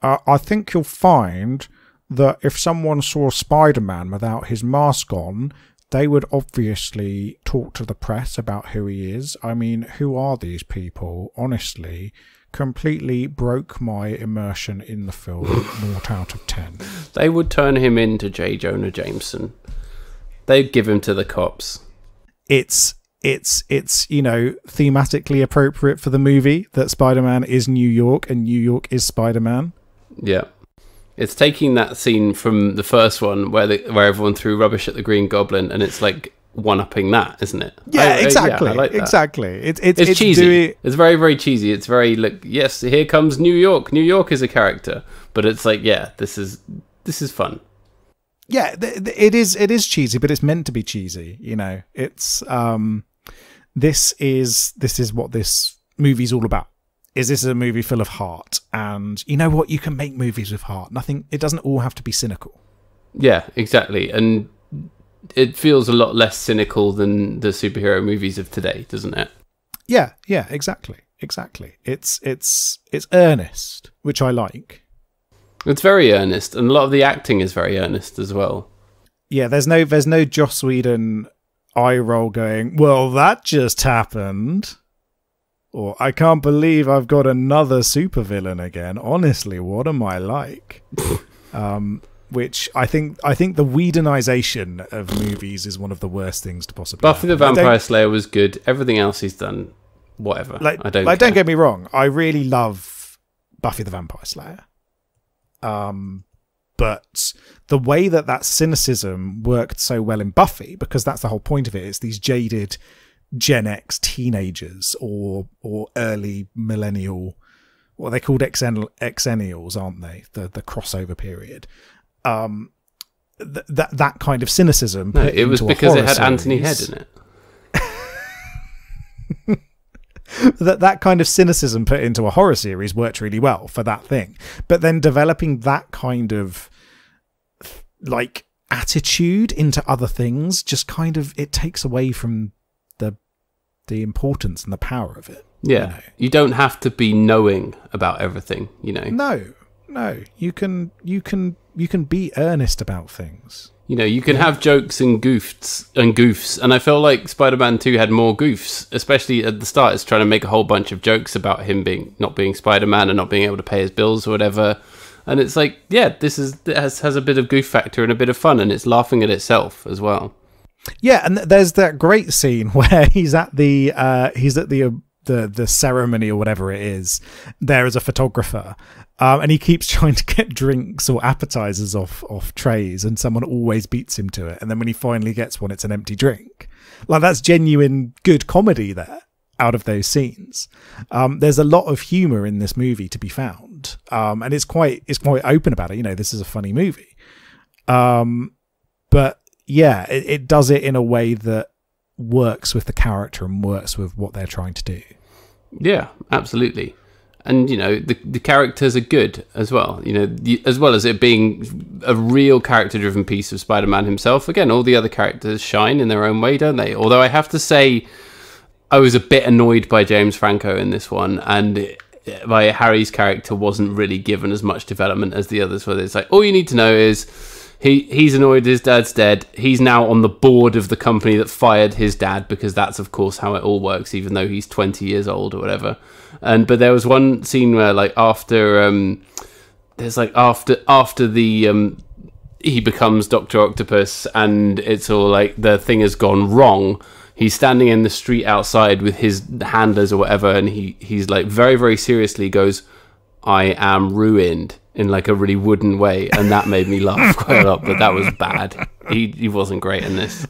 Uh, I think you'll find that if someone saw Spider Man without his mask on, they would obviously talk to the press about who he is. I mean, who are these people? Honestly, completely broke my immersion in the film. naught out of ten. They would turn him into J. Jonah Jameson. They'd give him to the cops. It's it's it's you know thematically appropriate for the movie that Spider Man is New York and New York is Spider Man. Yeah. It's taking that scene from the first one where the, where everyone threw rubbish at the Green Goblin, and it's like one upping that, isn't it? Yeah, I- I- exactly, I like that. exactly. It's it's, It's, cheesy. doing- It's very very cheesy. It's very like yes, here comes New York. New York is a character, but it's like yeah, this is this is fun. yeah, th- th- it is it is cheesy, but it's meant to be cheesy. You know, it's um, this is this is what this movie's all about. Is this a movie full of heart? And you know what? You can make movies with heart. Nothing. It doesn't all have to be cynical. Yeah, exactly. And it feels a lot less cynical than the superhero movies of today, doesn't it? Yeah, yeah, exactly, exactly. It's it's it's earnest, which I like. It's very earnest, and a lot of the acting is very earnest as well. Yeah, there's no there's no Joss Whedon eye roll going. Well, that just happened. Or I can't believe I've got another supervillain again. Honestly, what am I like? um, which I think I think the Whedonization of movies is one of the worst things to possibly. Buffy the happen. Don't- Vampire Slayer was good. Everything else he's done, whatever. like I don't. like don't get me wrong i really love buffy the vampire slayer um but the way that that cynicism worked so well in buffy because that's the whole point of it it's these jaded gen x teenagers or or early millennial what are they called Xen- xennials aren't they the the crossover period um th- that that kind of cynicism No, put it was into a because it had Anthony Head series- in it. that that kind of cynicism put into a horror series worked really well for that thing but then developing that kind of like attitude into other things just kind of it takes away from the the importance and the power of it Yeah, know. you don't have to be knowing about everything. You know, no no you can you can you can be earnest about things you know, you can have jokes and goofs and goofs, and I feel like Spider-Man Two had more goofs, especially at the start. It's trying to make a whole bunch of jokes about him being not being Spider-Man and not being able to pay his bills or whatever. And it's like, yeah, this is has has a bit of goof factor and a bit of fun, and it's laughing at itself as well. Yeah, and th- there's that great scene where he's at the uh, he's at the uh, the the ceremony or whatever it is. There as a photographer, um, and he keeps trying to get drinks or appetizers off off trays, and someone always beats him to it. And then when he finally gets one, it's an empty drink. Like that's genuine good comedy there out of those scenes. Um, there's a lot of humor in this movie to be found, um, and it's quite it's quite open about it. You know, this is a funny movie. Um, but yeah, it, it does it in a way that works with the character and works with what they're trying to do. Yeah, absolutely. And you know the the characters are good as well. You know, the, as well as it being a real character-driven piece of Spider-Man himself. Again, all the other characters shine in their own way, don't they? Although I have to say, I was a bit annoyed by James Franco in this one, and by Harry's character wasn't really given as much development as the others. Where it's like all you need to know is he he's annoyed his dad's dead. He's now on the board of the company that fired his dad because that's of course how it all works, even though he's twenty years old or whatever. And but there was one scene where like after um there's like after after the um he becomes Doctor Octopus and it's all like the thing has gone wrong. He's standing in the street outside with his handlers or whatever, and he he's like very very seriously goes, "I am ruined." In like a really wooden way, and that made me laugh quite a lot. But that was bad. He he wasn't great in this.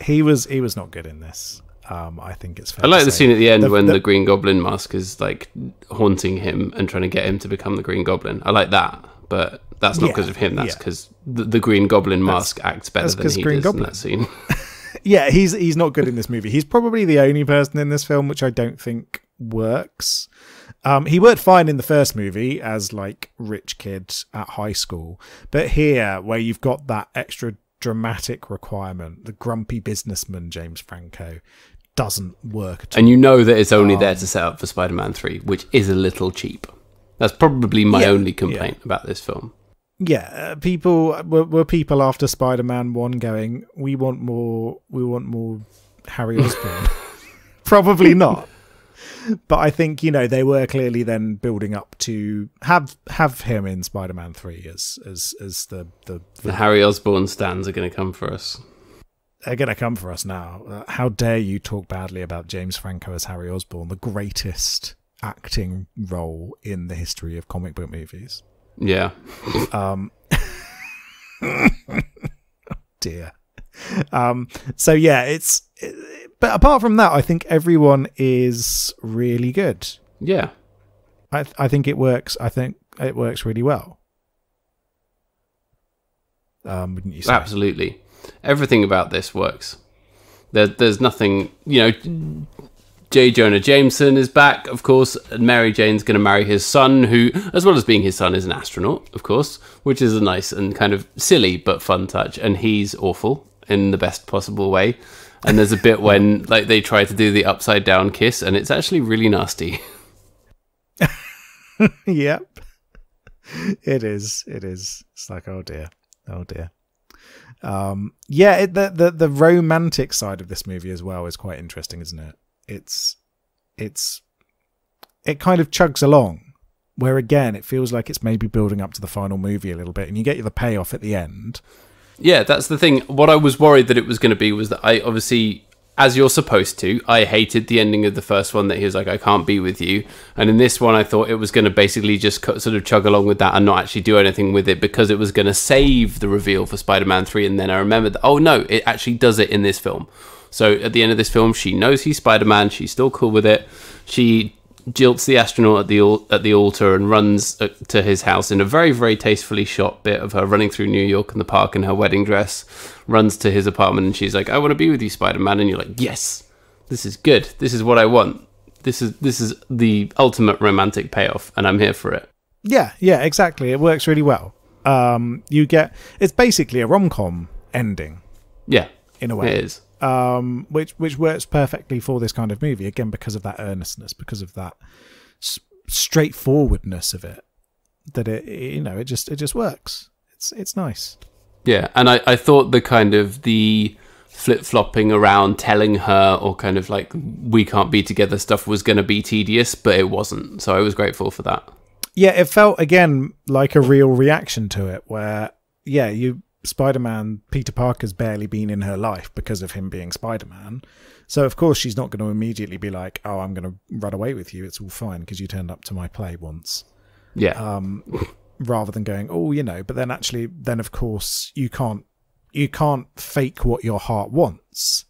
He was he was not good in this. Um, I think it's. Fair I like the scene at the end The- when the- the, Green Goblin mask is like haunting him and trying to get him to become the Green Goblin. I like that, but that's not Yeah, because of him. That's yeah. because the, the Green Goblin mask acts better than he Green does Goblin. in that scene. yeah, he's he's not good in this movie. He's probably the only person in this film which I don't think works. Um, he worked fine in the first movie as like rich kid at high school, but here where you've got that extra dramatic requirement, the grumpy businessman James Franco doesn't work at all. and you know that it's only Um, there to set up for Spider-Man Three, which is a little cheap. That's probably my Yeah, only complaint about this film. yeah, uh, people were, were people after Spider-Man One going, we want more, we want more Harry Osborn. Probably not. But I think you know they were clearly then building up to have have him in Spider-Man Three as as as the the, The Harry Osborn stands are going to come for us. They're going to come for us now. Uh, how dare you talk badly about James Franco as Harry Osborn, the greatest acting role in the history of comic book movies? Yeah, Um, dear. um, so yeah, it's. But apart from that, I think everyone is really good. Yeah. I I think it works. I think it works really well. Um, wouldn't you say? Absolutely. Everything about this works. There, there's nothing, you know. J. Jonah Jameson is back, of course, and Mary Jane's going to marry his son, who, as well as being his son, is an astronaut, of course, which is a nice and kind of silly but fun touch. And he's awful in the best possible way. And there's a bit when like they try to do the upside down kiss, and it's actually really nasty. yep. It is. It is. It's like, oh dear. Oh dear. Um, yeah, it, the, the the romantic side of this movie as well is quite interesting, isn't it? It's it's it kind of chugs along, where again it feels like it's maybe building up to the final movie a little bit, and you get the payoff at the end. Yeah, that's the thing. What I was worried that it was going to be was that I obviously as you're supposed to. I hated the ending of the first one that he was like, I can't be with you. And in this one, I thought it was going to basically just sort of chug along with that and not actually do anything with it because it was going to save the reveal for Spider Man 3. And then I remembered, that, oh no, it actually does it in this film. So at the end of this film, she knows he's Spider Man. She's still cool with it. She jilts the astronaut at the at the altar and runs uh, to his house in a very very tastefully shot bit of her running through New York in the park in her wedding dress. Runs to his apartment and she's like, "I want to be with you, Spider Man." And you're like, "Yes, this is good. This is what I want. This is this is the ultimate romantic payoff, and I'm here for it." Yeah, yeah, exactly. It works really well. Um, you get it's basically a rom com ending. Yeah, in a way, it is um, which which works perfectly for this kind of movie. Again, because of that earnestness, because of that s- straightforwardness of it, that it you know it just it just works. It's it's nice. Yeah, and I I thought the kind of the flip flopping around telling her or kind of like we can't be together stuff was going to be tedious, but it wasn't. So I was grateful for that. Yeah, it felt again like a real reaction to it, where yeah, you Spider-Man, Peter Parker's barely been in her life because of him being Spider-Man. So of course she's not going to immediately be like, "Oh, I'm going to run away with you. It's all fine because you turned up to my play once." Yeah. Um, rather than going, "Oh, you know," but then actually, then of course you can't you can't fake what your heart wants.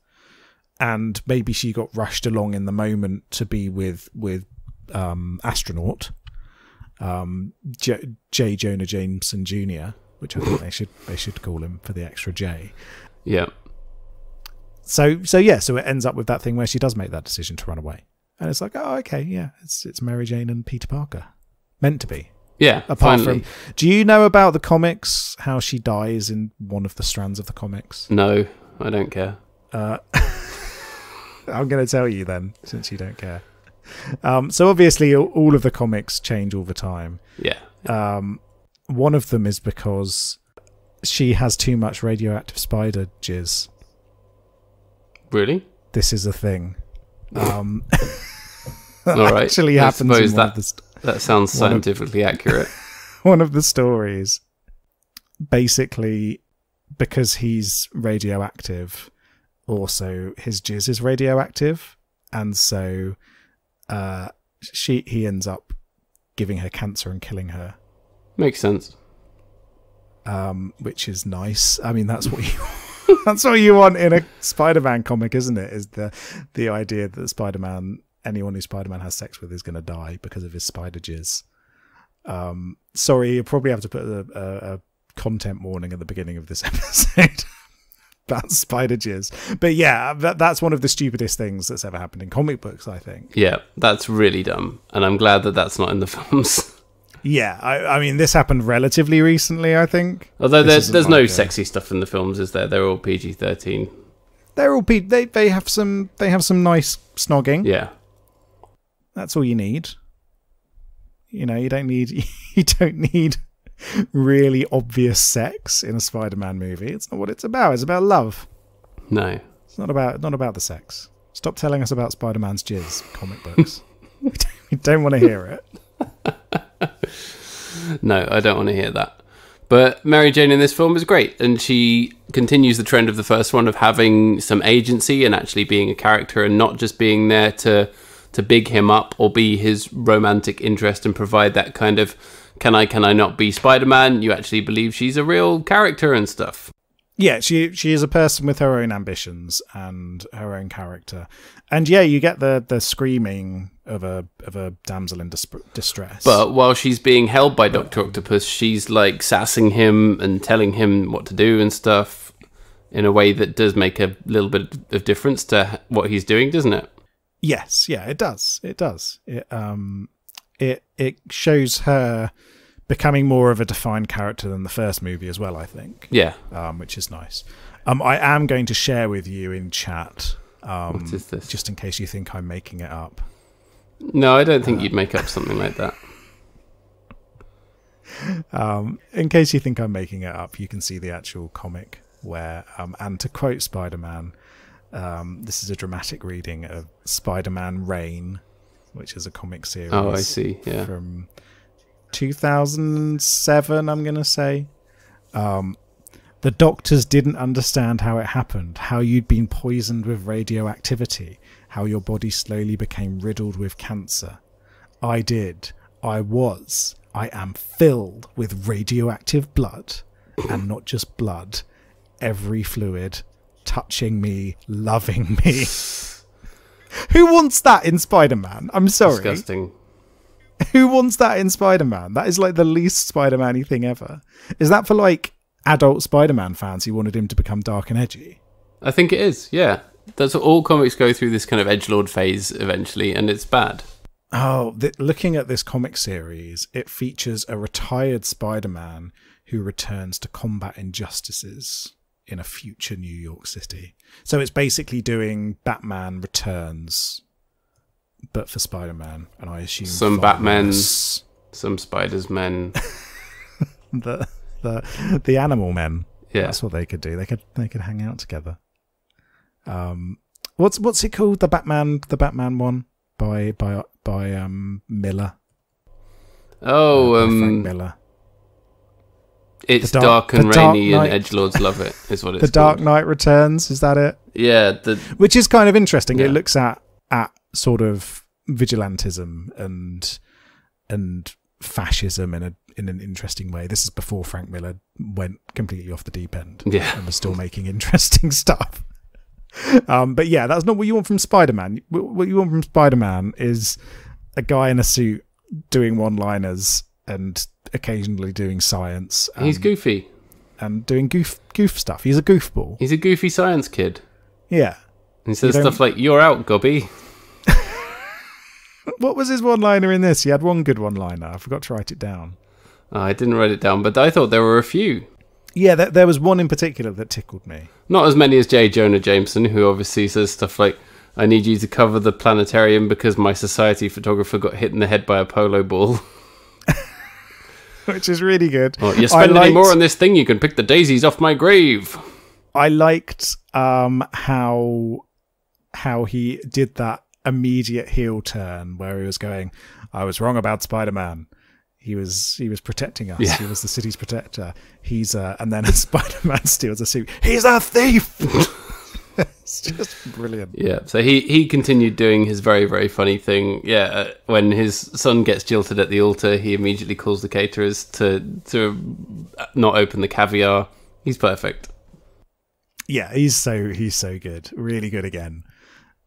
And maybe she got rushed along in the moment to be with with um, astronaut um, J-, J. Jonah Jameson Jr which I think they should they should call him for the extra J. Yeah. So so yeah, so it ends up with that thing where she does make that decision to run away, and it's like, oh okay, yeah, it's it's Mary Jane and Peter Parker, meant to be. Yeah. Apart finally. from, do you know about the comics? How she dies in one of the strands of the comics? No, I don't care. Uh, I'm going to tell you then, since you don't care. Um, so obviously, all of the comics change all the time. Yeah. Um, one of them is because she has too much radioactive spider jizz. Really? This is a thing. Um, that All right. actually I happens in that, st- that sounds scientifically of, accurate. One of the stories, basically, because he's radioactive, also his jizz is radioactive, and so uh, she he ends up giving her cancer and killing her Makes sense. Um, which is nice. I mean, that's what you that's what you want in a Spider-Man comic, isn't it? Is the the idea that Spider-Man, anyone who Spider-Man has sex with, is going to die because of his spider jizz. Um, sorry, you probably have to put a, a, a content warning at the beginning of this episode. about spider jizz. But yeah, that, that's one of the stupidest things that's ever happened in comic books, I think. Yeah, that's really dumb. And I'm glad that that's not in the films. Yeah, I, I mean, this happened relatively recently, I think. Although there's there's no a, sexy stuff in the films, is there? They're all PG thirteen. They're all P. They they have some they have some nice snogging. Yeah, that's all you need. You know, you don't need you don't need really obvious sex in a Spider-Man movie. It's not what it's about. It's about love. No, it's not about not about the sex. Stop telling us about Spider-Man's jizz comic books. we, don't, we don't want to hear it. no, I don't want to hear that. But Mary Jane in this film is great, and she continues the trend of the first one of having some agency and actually being a character and not just being there to to big him up or be his romantic interest and provide that kind of can I can I not be Spider Man? You actually believe she's a real character and stuff. yeah, she she is a person with her own ambitions and her own character, and yeah, you get the the screaming of a of a damsel in dis- distress. But while she's being held by Doctor Octopus, she's like sassing him and telling him what to do and stuff in a way that does make a little bit of difference to what he's doing, doesn't it? yes, yeah, it does, it does. It um, it it shows her becoming more of a defined character than the first movie as well. I think. Yeah. um, which is nice. Um, I am going to share with you in chat. Um, What is this? Just in case you think I'm making it up. No, I don't think you'd make up something like that. Um, in case you think I'm making it up, you can see the actual comic where, um, and to quote Spider Man, um, this is a dramatic reading of Spider Man Reign, which is a comic series. Oh, I see. Yeah. From 2007, I'm going to say. Um, the doctors didn't understand how it happened, how you'd been poisoned with radioactivity, how your body slowly became riddled with cancer. I did. I was. I am filled with radioactive blood, and not just blood, every fluid touching me, loving me. Who wants that in Spider Man? I'm sorry. Disgusting. Who wants that in Spider Man? That is like the least Spider Man y thing ever. Is that for like adult Spider Man fans who wanted him to become dark and edgy? I think it is. Yeah. That's all comics go through this kind of edge lord phase eventually, and it's bad. Oh, th- looking at this comic series, it features a retired Spider Man who returns to combat injustices in a future New York City. So it's basically doing Batman Returns, but for Spider Man, and I assume Some far Batman- less Some spiders, men. the the the Animal Men. Yeah. That's what they could do. They could they could hang out together. Um, what's what's it called? The Batman the Batman one by by by um Miller. Oh, Uh, um, Miller. it's dark, Dark- and the Dark rainy, and edge lords love it. Is what it's The Dark called. Knight Returns. Is that it? Yeah, the Which is kind of interesting. It looks at at sort of vigilantism and and fascism in a in an interesting way. This is before Frank Miller went completely off the deep end. yeah. and was still making interesting stuff. Um, but yeah, that's not what you want from Spider Man. What you want from Spider Man is a guy in a suit doing one liners and occasionally doing science and, He's goofy. and doing goof goof stuff. He's a goofball. He's a goofy science kid. Yeah. He says stuff like, "You're out, Gobby." What was his one liner in this? He had one good one liner. I forgot to write it down. Oh, I didn't write it down, but I thought there were a few. Yeah, there, there was one in particular that tickled me. Not as many as J. Jonah Jameson, who obviously says stuff like, "I need you to cover the planetarium because my society photographer got hit in the head by a polo ball." Which is really good. Or, you spend any more on this thing, you can pick the daisies off my grave. I liked um, how how he did that immediate heel turn where he was going, "I was wrong about Spider Man. He was he was protecting us. Yeah. He was the city's protector. He's uh, and then Spider Man steals a suit. He's a thief. it's just brilliant. Yeah, so he he continued doing his very very funny thing. Yeah, uh, when his son gets jilted at the altar, he immediately calls the caterers to to not open the caviar. He's perfect. Yeah, he's so he's so good. Really good again.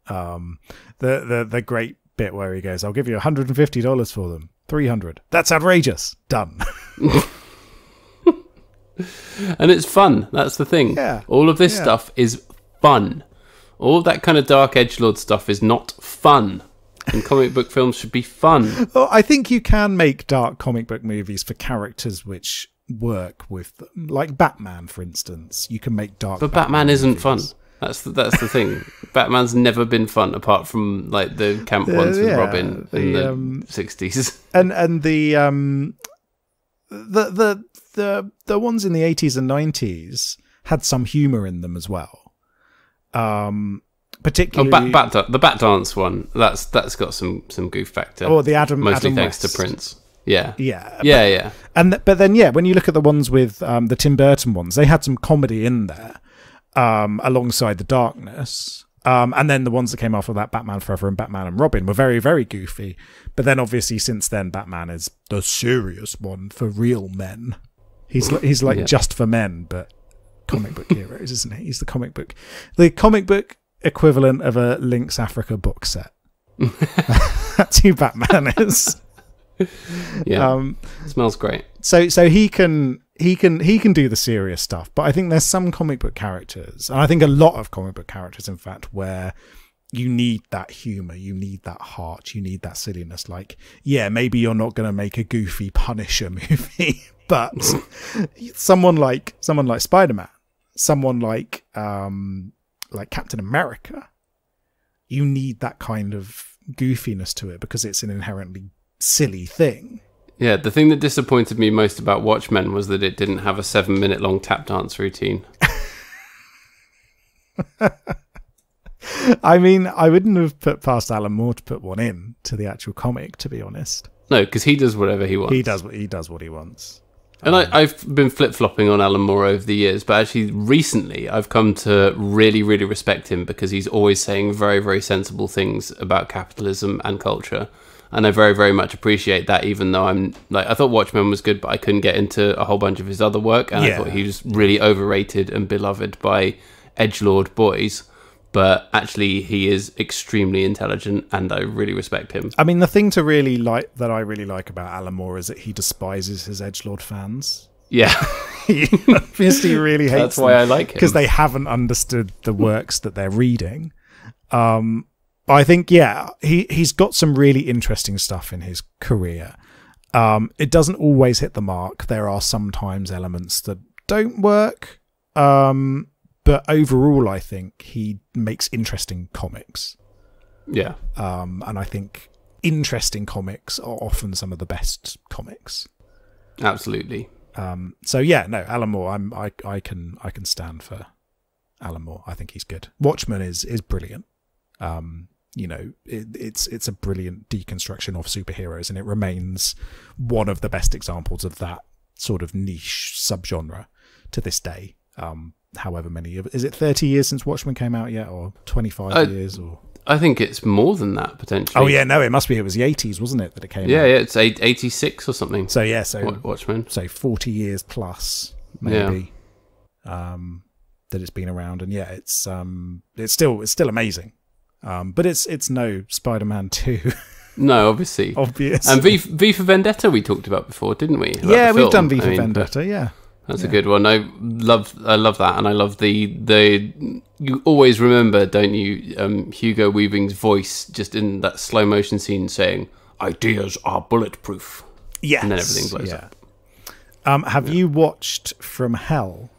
Um, the the the great bit where he goes, "I'll give you one hundred and fifty dollars for them." Three hundred. That's outrageous. Done. And it's fun. That's the thing. Yeah, All of this yeah. stuff is fun. All of that kind of dark edge lord stuff is not fun. And comic book films should be fun. Well, I think you can make dark comic book movies for characters which work with them. Like Batman, for instance. You can make dark But Batman isn't fun. That's the, that's the thing. Batman's never been fun apart from like the camp ones with yeah, Robin in the, um, sixties. And and the um the the the the ones in the eighties and nineties had some humour in them as well. Um Oh, particularly bat, bat, the Bat Dance one. That's that's got some some goof factor. or the Adam mostly Adam thanks West. to Prince. Yeah, Yeah. yeah, yeah. And th- but then yeah, when you look at the ones with um, the Tim Burton ones, they had some comedy in there um, alongside the darkness. Um, and then the ones that came after that, Batman Forever and Batman and Robin, were very very goofy. But then obviously since then, Batman is the serious one for real men. He's li- he's like Yeah. just for men, but comic book heroes, isn't he? He's the comic book, the comic book equivalent of a Lynx Africa box set. That's who Batman is. Yeah, Um, smells great. so so he can he can he can do the serious stuff but i think there's some comic book characters and i think a lot of comic book characters in fact where you need that humor you need that heart you need that silliness. Like yeah maybe you're not going to make a goofy punisher movie but someone like someone like spider-man someone like um like captain america you need that kind of goofiness to it because it's an inherently silly thing Yeah, the thing that disappointed me most about Watchmen was that it didn't have a seven minute long tap dance routine. I mean, I wouldn't have put past Alan Moore to put one in to the actual comic, to be honest. No, because he does whatever he wants. He does what he does what he wants. And I, um, I've been flip flopping on Alan Moore over the years, but actually recently I've come to really, really respect him because he's always saying very, very sensible things about capitalism and culture. And I very, very much appreciate that, even though I'm like, I thought Watchmen was good, but I couldn't get into a whole bunch of his other work. And I thought he was really overrated and beloved by edgelord boys. But actually, he is extremely intelligent, and I really respect him. I mean, the thing to really like that I really like about Alan Moore is that he despises his edgelord fans. Yeah, He obviously really hates that's why I like him. because they haven't understood the works that they're reading. Um, I think, yeah, he he's got some really interesting stuff in his career. Um, it doesn't always hit the mark. There are sometimes elements that don't work. Um, but overall, I think he makes interesting comics. yeah, Um, and I think interesting comics are often some of the best comics. absolutely. Um, so yeah, no, Alan Moore. I'm I I can I can stand for Alan Moore. I think he's good. Watchmen is is brilliant. Um, you know, it, it's it's a brilliant deconstruction of superheroes, and it remains one of the best examples of that sort of niche subgenre to this day. Um, however many years is it 30 years since Watchmen came out yet, or 25 Uh, years, or I think it's more than that potentially. oh yeah, no, it must be. It was the 80s, wasn't it, that it came yeah, out? yeah. Yeah, it's eight, 86 or something. So yeah, so Watchmen. so 40 years plus maybe um that it's been around and yeah it's um it's still it's still amazing um but it's it's no spider-man 2 No, obviously. obvious And V, v for Vendetta we talked about before, didn't we? About yeah we've done v for I mean, vendetta yeah That's Yeah. a good one. I love, I love that, and I love the the. You always remember, don't you, um, Hugo Weaving's voice just in that slow motion scene saying, "Ideas are bulletproof." yes And then everything blows yeah. um have you watched from hell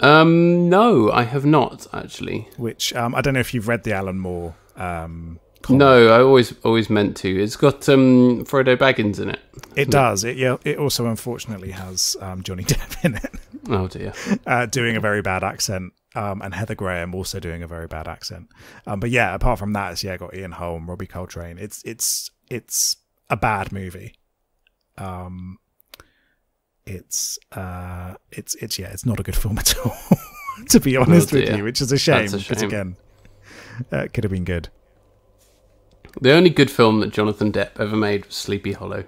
Um, no, I have not actually. which um i don't know if you've read the alan moore um comic. No, I always always meant to. It's got um Frodo Baggins in it. it does it yeah it also unfortunately has um johnny depp in it Oh dear. uh, doing a very bad accent, um, and Heather Graham also doing a very bad accent. Um, but yeah, apart from that, it's yeah, got Ian Holm, Robbie Coltrane. It's it's it's a bad movie. Um, it's uh, it's it's yeah, it's not a good film at all. to be honest with you, which is a shame a because shame. again, uh, it could have been good. The only good film that Jonathan Depp ever made was Sleepy Hollow.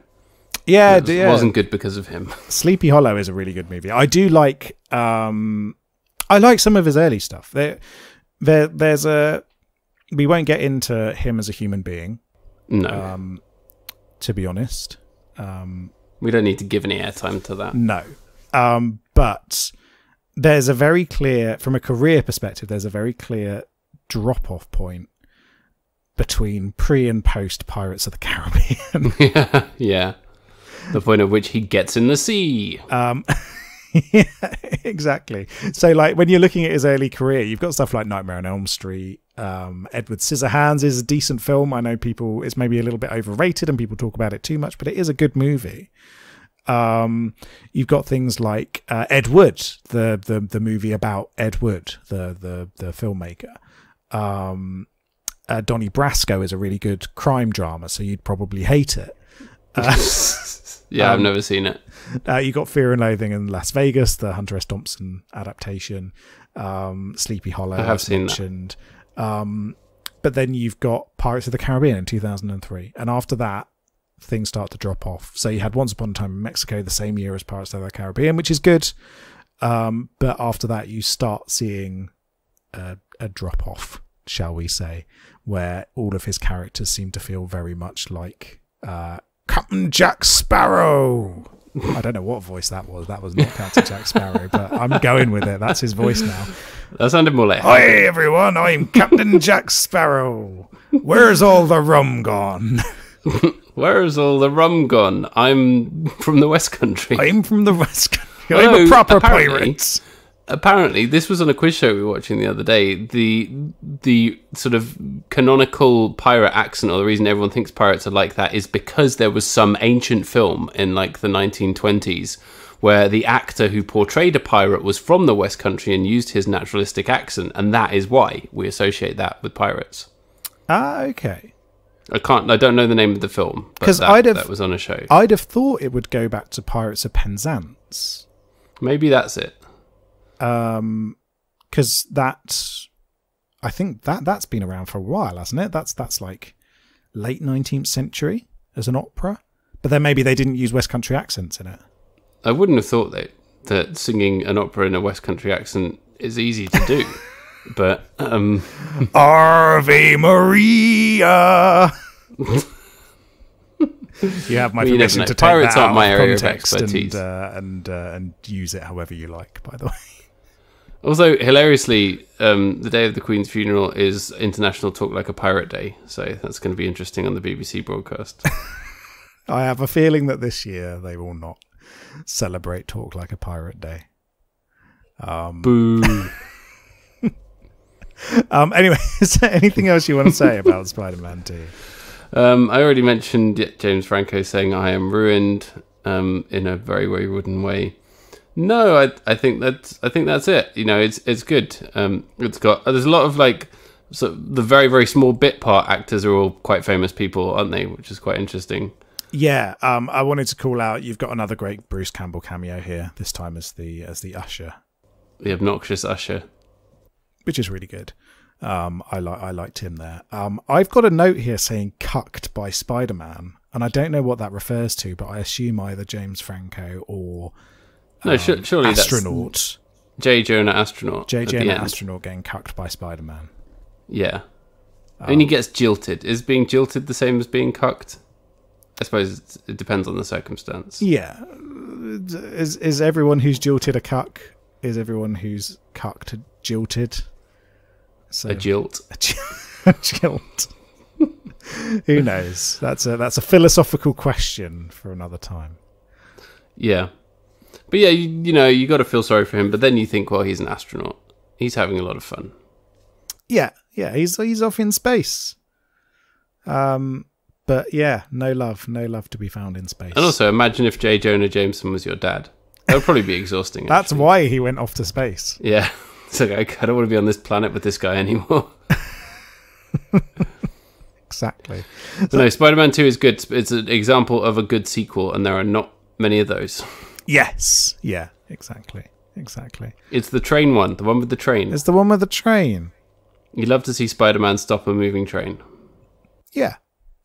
Yeah, it was, yeah. wasn't good because of him. Sleepy Hollow is a really good movie. I do like um I like some of his early stuff. There there there's a we won't get into him as a human being, No, um to be honest. Um we don't need to give any airtime to that. no. Um but there's a very clear from a career perspective there's a very clear drop off point between pre and post Pirates of the Caribbean. yeah, yeah. The point at which he gets in the sea. Um, yeah, exactly. So, like, when you're looking at his early career, you've got stuff like Nightmare on Elm Street. Um, Edward Scissorhands is a decent film. I know people, it's maybe a little bit overrated and people talk about it too much, but it is a good movie. Um, you've got things like uh, Ed Wood, the, the the movie about Ed Wood, the the the filmmaker. Um, uh, Donnie Brasco is a really good crime drama, so you'd probably hate it. Yeah, I've Um, never seen it. Uh, you got Fear and Loathing in Las Vegas, the Hunter S. Thompson adaptation. Um, Sleepy Hollow, I have seen that. mentioned. Um, but then you've got Pirates of the Caribbean in 2003, and after that, things start to drop off. So you had Once Upon a Time in Mexico the same year as Pirates of the Caribbean, which is good. Um, but after that, you start seeing a, a drop off, shall we say, where all of his characters seem to feel very much like uh, Captain Jack Sparrow. I don't know what voice that was. That was not Captain Jack Sparrow, but I'm going with it. That's his voice now. That sounded more like. Hi everyone, I'm Captain Jack Sparrow. Where's all the rum gone? Where's all the rum gone? I'm from the West Country. I'm from the West Country. I'm Although, a proper pirate. Apparently, this was on a quiz show we were watching the other day. The the sort of canonical pirate accent, or the reason everyone thinks pirates are like that, is because there was some ancient film in like the 1920s where the actor who portrayed a pirate was from the West Country and used his naturalistic accent, and that is why we associate that with pirates. Ah, okay. I can't. I don't know the name of the film, because I'd have- that was on a show. I'd have thought it would go back to Pirates of Penzance. Maybe that's it. Um, because that, I think that that's been around for a while, hasn't it? That's that's like late nineteenth century as an opera. But then maybe they didn't use West Country accents in it. I wouldn't have thought that that singing an opera in a West Country accent is easy to do. but um, Ave Maria. you have my Well, permission to take Pirates that out my of area of context expertise. and uh, and uh, and use it however you like. By the way, also hilariously, um, the day of the Queen's funeral is International Talk Like a Pirate Day, so that's going to be interesting on the BBC broadcast. I have a feeling that this year they will not celebrate Talk Like a Pirate Day. Um, Boo! um, anyway, is there anything else you want to say about Spider-Man Two? Um, I already mentioned James Franco saying I am ruined um, in a very very wooden way. No, I I think that's I think that's it. You know, it's it's good. Um, it's got there's a lot of like so the very very small bit part actors are all quite famous people, aren't they? Which is quite interesting. Yeah, um, I wanted to call out. You've got another great Bruce Campbell cameo here. This time as the as the usher, The obnoxious usher. which is really good. Um, I like I liked him there. Um, I've got a note here saying "cucked by Spider-Man," and I don't know what that refers to, but I assume either James Franco or No, su- um, surely astronaut that's J. Jonah astronaut. at JJ the and end. astronaut getting cucked by Spider-Man. Yeah. Um, I mean, he gets jilted. Is being jilted the same as being cucked? I suppose it depends on the circumstance. Yeah, is is everyone who's jilted a cuck? Is everyone who's cucked jilted? So A jilt. a jil- a jilt. Who knows? That's a that's a philosophical question for another time. Yeah. But yeah, you, you know, you got to feel sorry for him. But then you think, well, he's an astronaut. He's having a lot of fun. Yeah, yeah, he's he's off in space. Um, but yeah, no love, no love to be found in space. And also, imagine if J. Jonah Jameson was your dad. That would probably be exhausting. that's actually. why he went off to space. Yeah. It's like, I don't want to be on this planet with this guy anymore. Exactly. But no, Spider Man 2 is good. It's an example of a good sequel, and there are not many of those. Yes. Yeah. Exactly. Exactly. It's the train one, the one with the train. It's the one with the train. You'd love to see Spider Man stop a moving train. Yeah.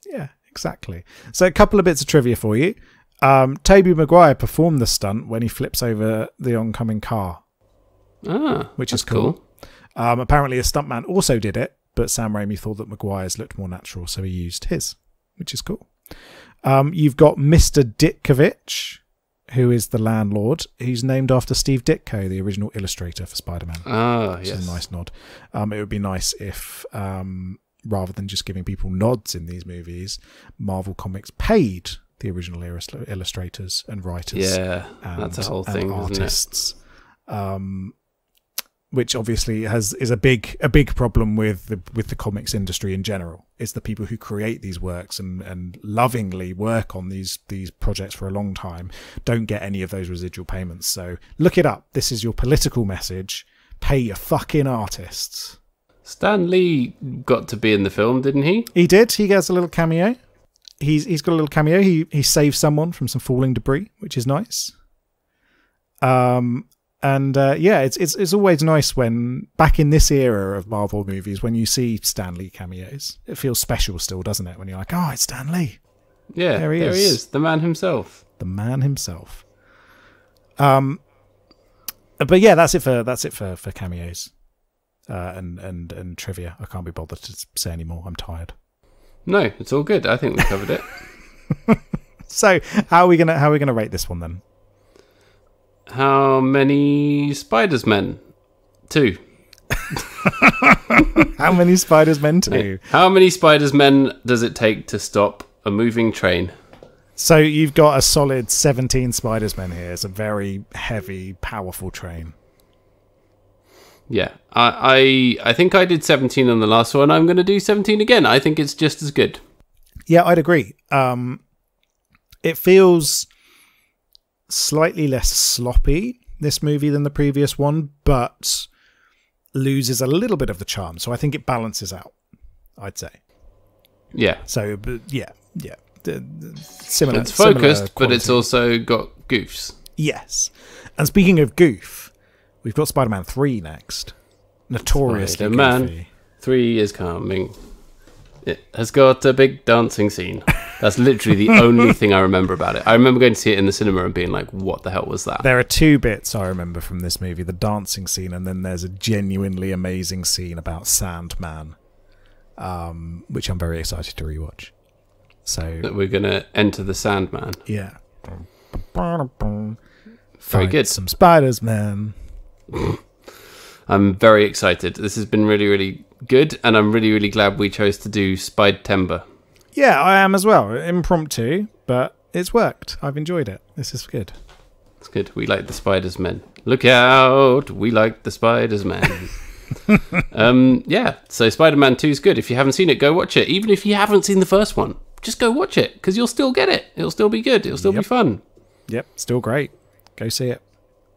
Yeah, exactly. So a couple of bits of trivia for you. Um, Tobey Maguire performed the stunt when he flips over the oncoming car, Ah, which is cool. Um, apparently, a stuntman also did it, but Sam Raimi thought that Maguire's looked more natural, so he used his, which is cool. Um, you've got Mr. Ditkovich, who is the landlord. He's named after Steve Ditko, the original illustrator for Spider-Man. Ah, which yes. is a nice nod. Um, it would be nice if, um, rather than just giving people nods in these movies, Marvel Comics paid the original illustrators and writers. Yeah, and, that's a whole thing, isn't it? artists. Um, which obviously has is a big a big problem with the with the comics industry in general. It's the people who create these works and and lovingly work on these these projects for a long time don't get any of those residual payments. So look it up. This is your political message. Pay your fucking artists. Stan Lee got to be in the film, didn't he? He did. He gets a little cameo. He's he's got a little cameo. He he saves someone from some falling debris, which is nice. Um and uh, yeah, it's it's it's always nice when back in this era of Marvel movies when you see Stan Lee cameos. It feels special still, doesn't it? When you're like, oh, it's Stan Lee, Yeah, There he there he is. is, the man himself. the man himself. Um, but yeah, that's it for that's it for for cameos uh, and and and trivia. I can't be bothered to say anymore. I'm tired. No, it's all good. I think we covered it. So how are we gonna how are we gonna rate this one then? How many spiders men? Two. How many spiders men two? How many spiders men does it take to stop a moving train? So you've got a solid 17 spiders men here. It's a very heavy, powerful train. Yeah, I, I I think I did 17 on the last one. I'm going to do 17 again. I think it's just as good. Yeah, I'd agree. Um, it feels slightly less sloppy this movie than the previous one, but loses a little bit of the charm. So I think it balances out. I'd say. Yeah, So, yeah, yeah, similar. it's similar focused, but it's also got goofs. yes. And speaking of goof, we've got Spider-Man three next. Notoriously Spider-Man. goofy. Three is coming. It has got a big dancing scene. That's literally the only thing I remember about it. I remember going to see it in the cinema and being like, "What the hell was that?" There are two bits I remember from this movie: the dancing scene, and then there's a genuinely amazing scene about Sandman, um, which I'm very excited to rewatch. So That we're gonna enter the Sandman. yeah, Very good. Some spiders, man. I'm very excited. This has been really, really good, and I'm really, really glad we chose to do Spidetember. Yeah, I am as well. Impromptu, but it's worked. I've enjoyed it. This is good. It's good. We like the spiders men. Look out! We like the spiders men. um, yeah. So Spider-Man Two is good. If you haven't seen it, go watch it. Even if you haven't seen the first one, just go watch it because you'll still get it. It'll still be good. It'll still be fun. Yep, still great. Go see it.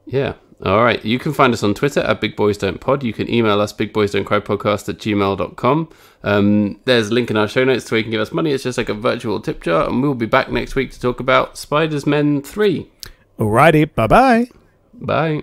Yeah. All right. You can find us on Twitter at Big Boys Don't Pod. You can email us bigboysdon'tcrypodcast at gmail.com. Um, there's a link in our show notes to where you can give us money. It's just like a virtual tip jar. And we'll be back next week to talk about Spiders Men 3. Alrighty, bye bye. Bye.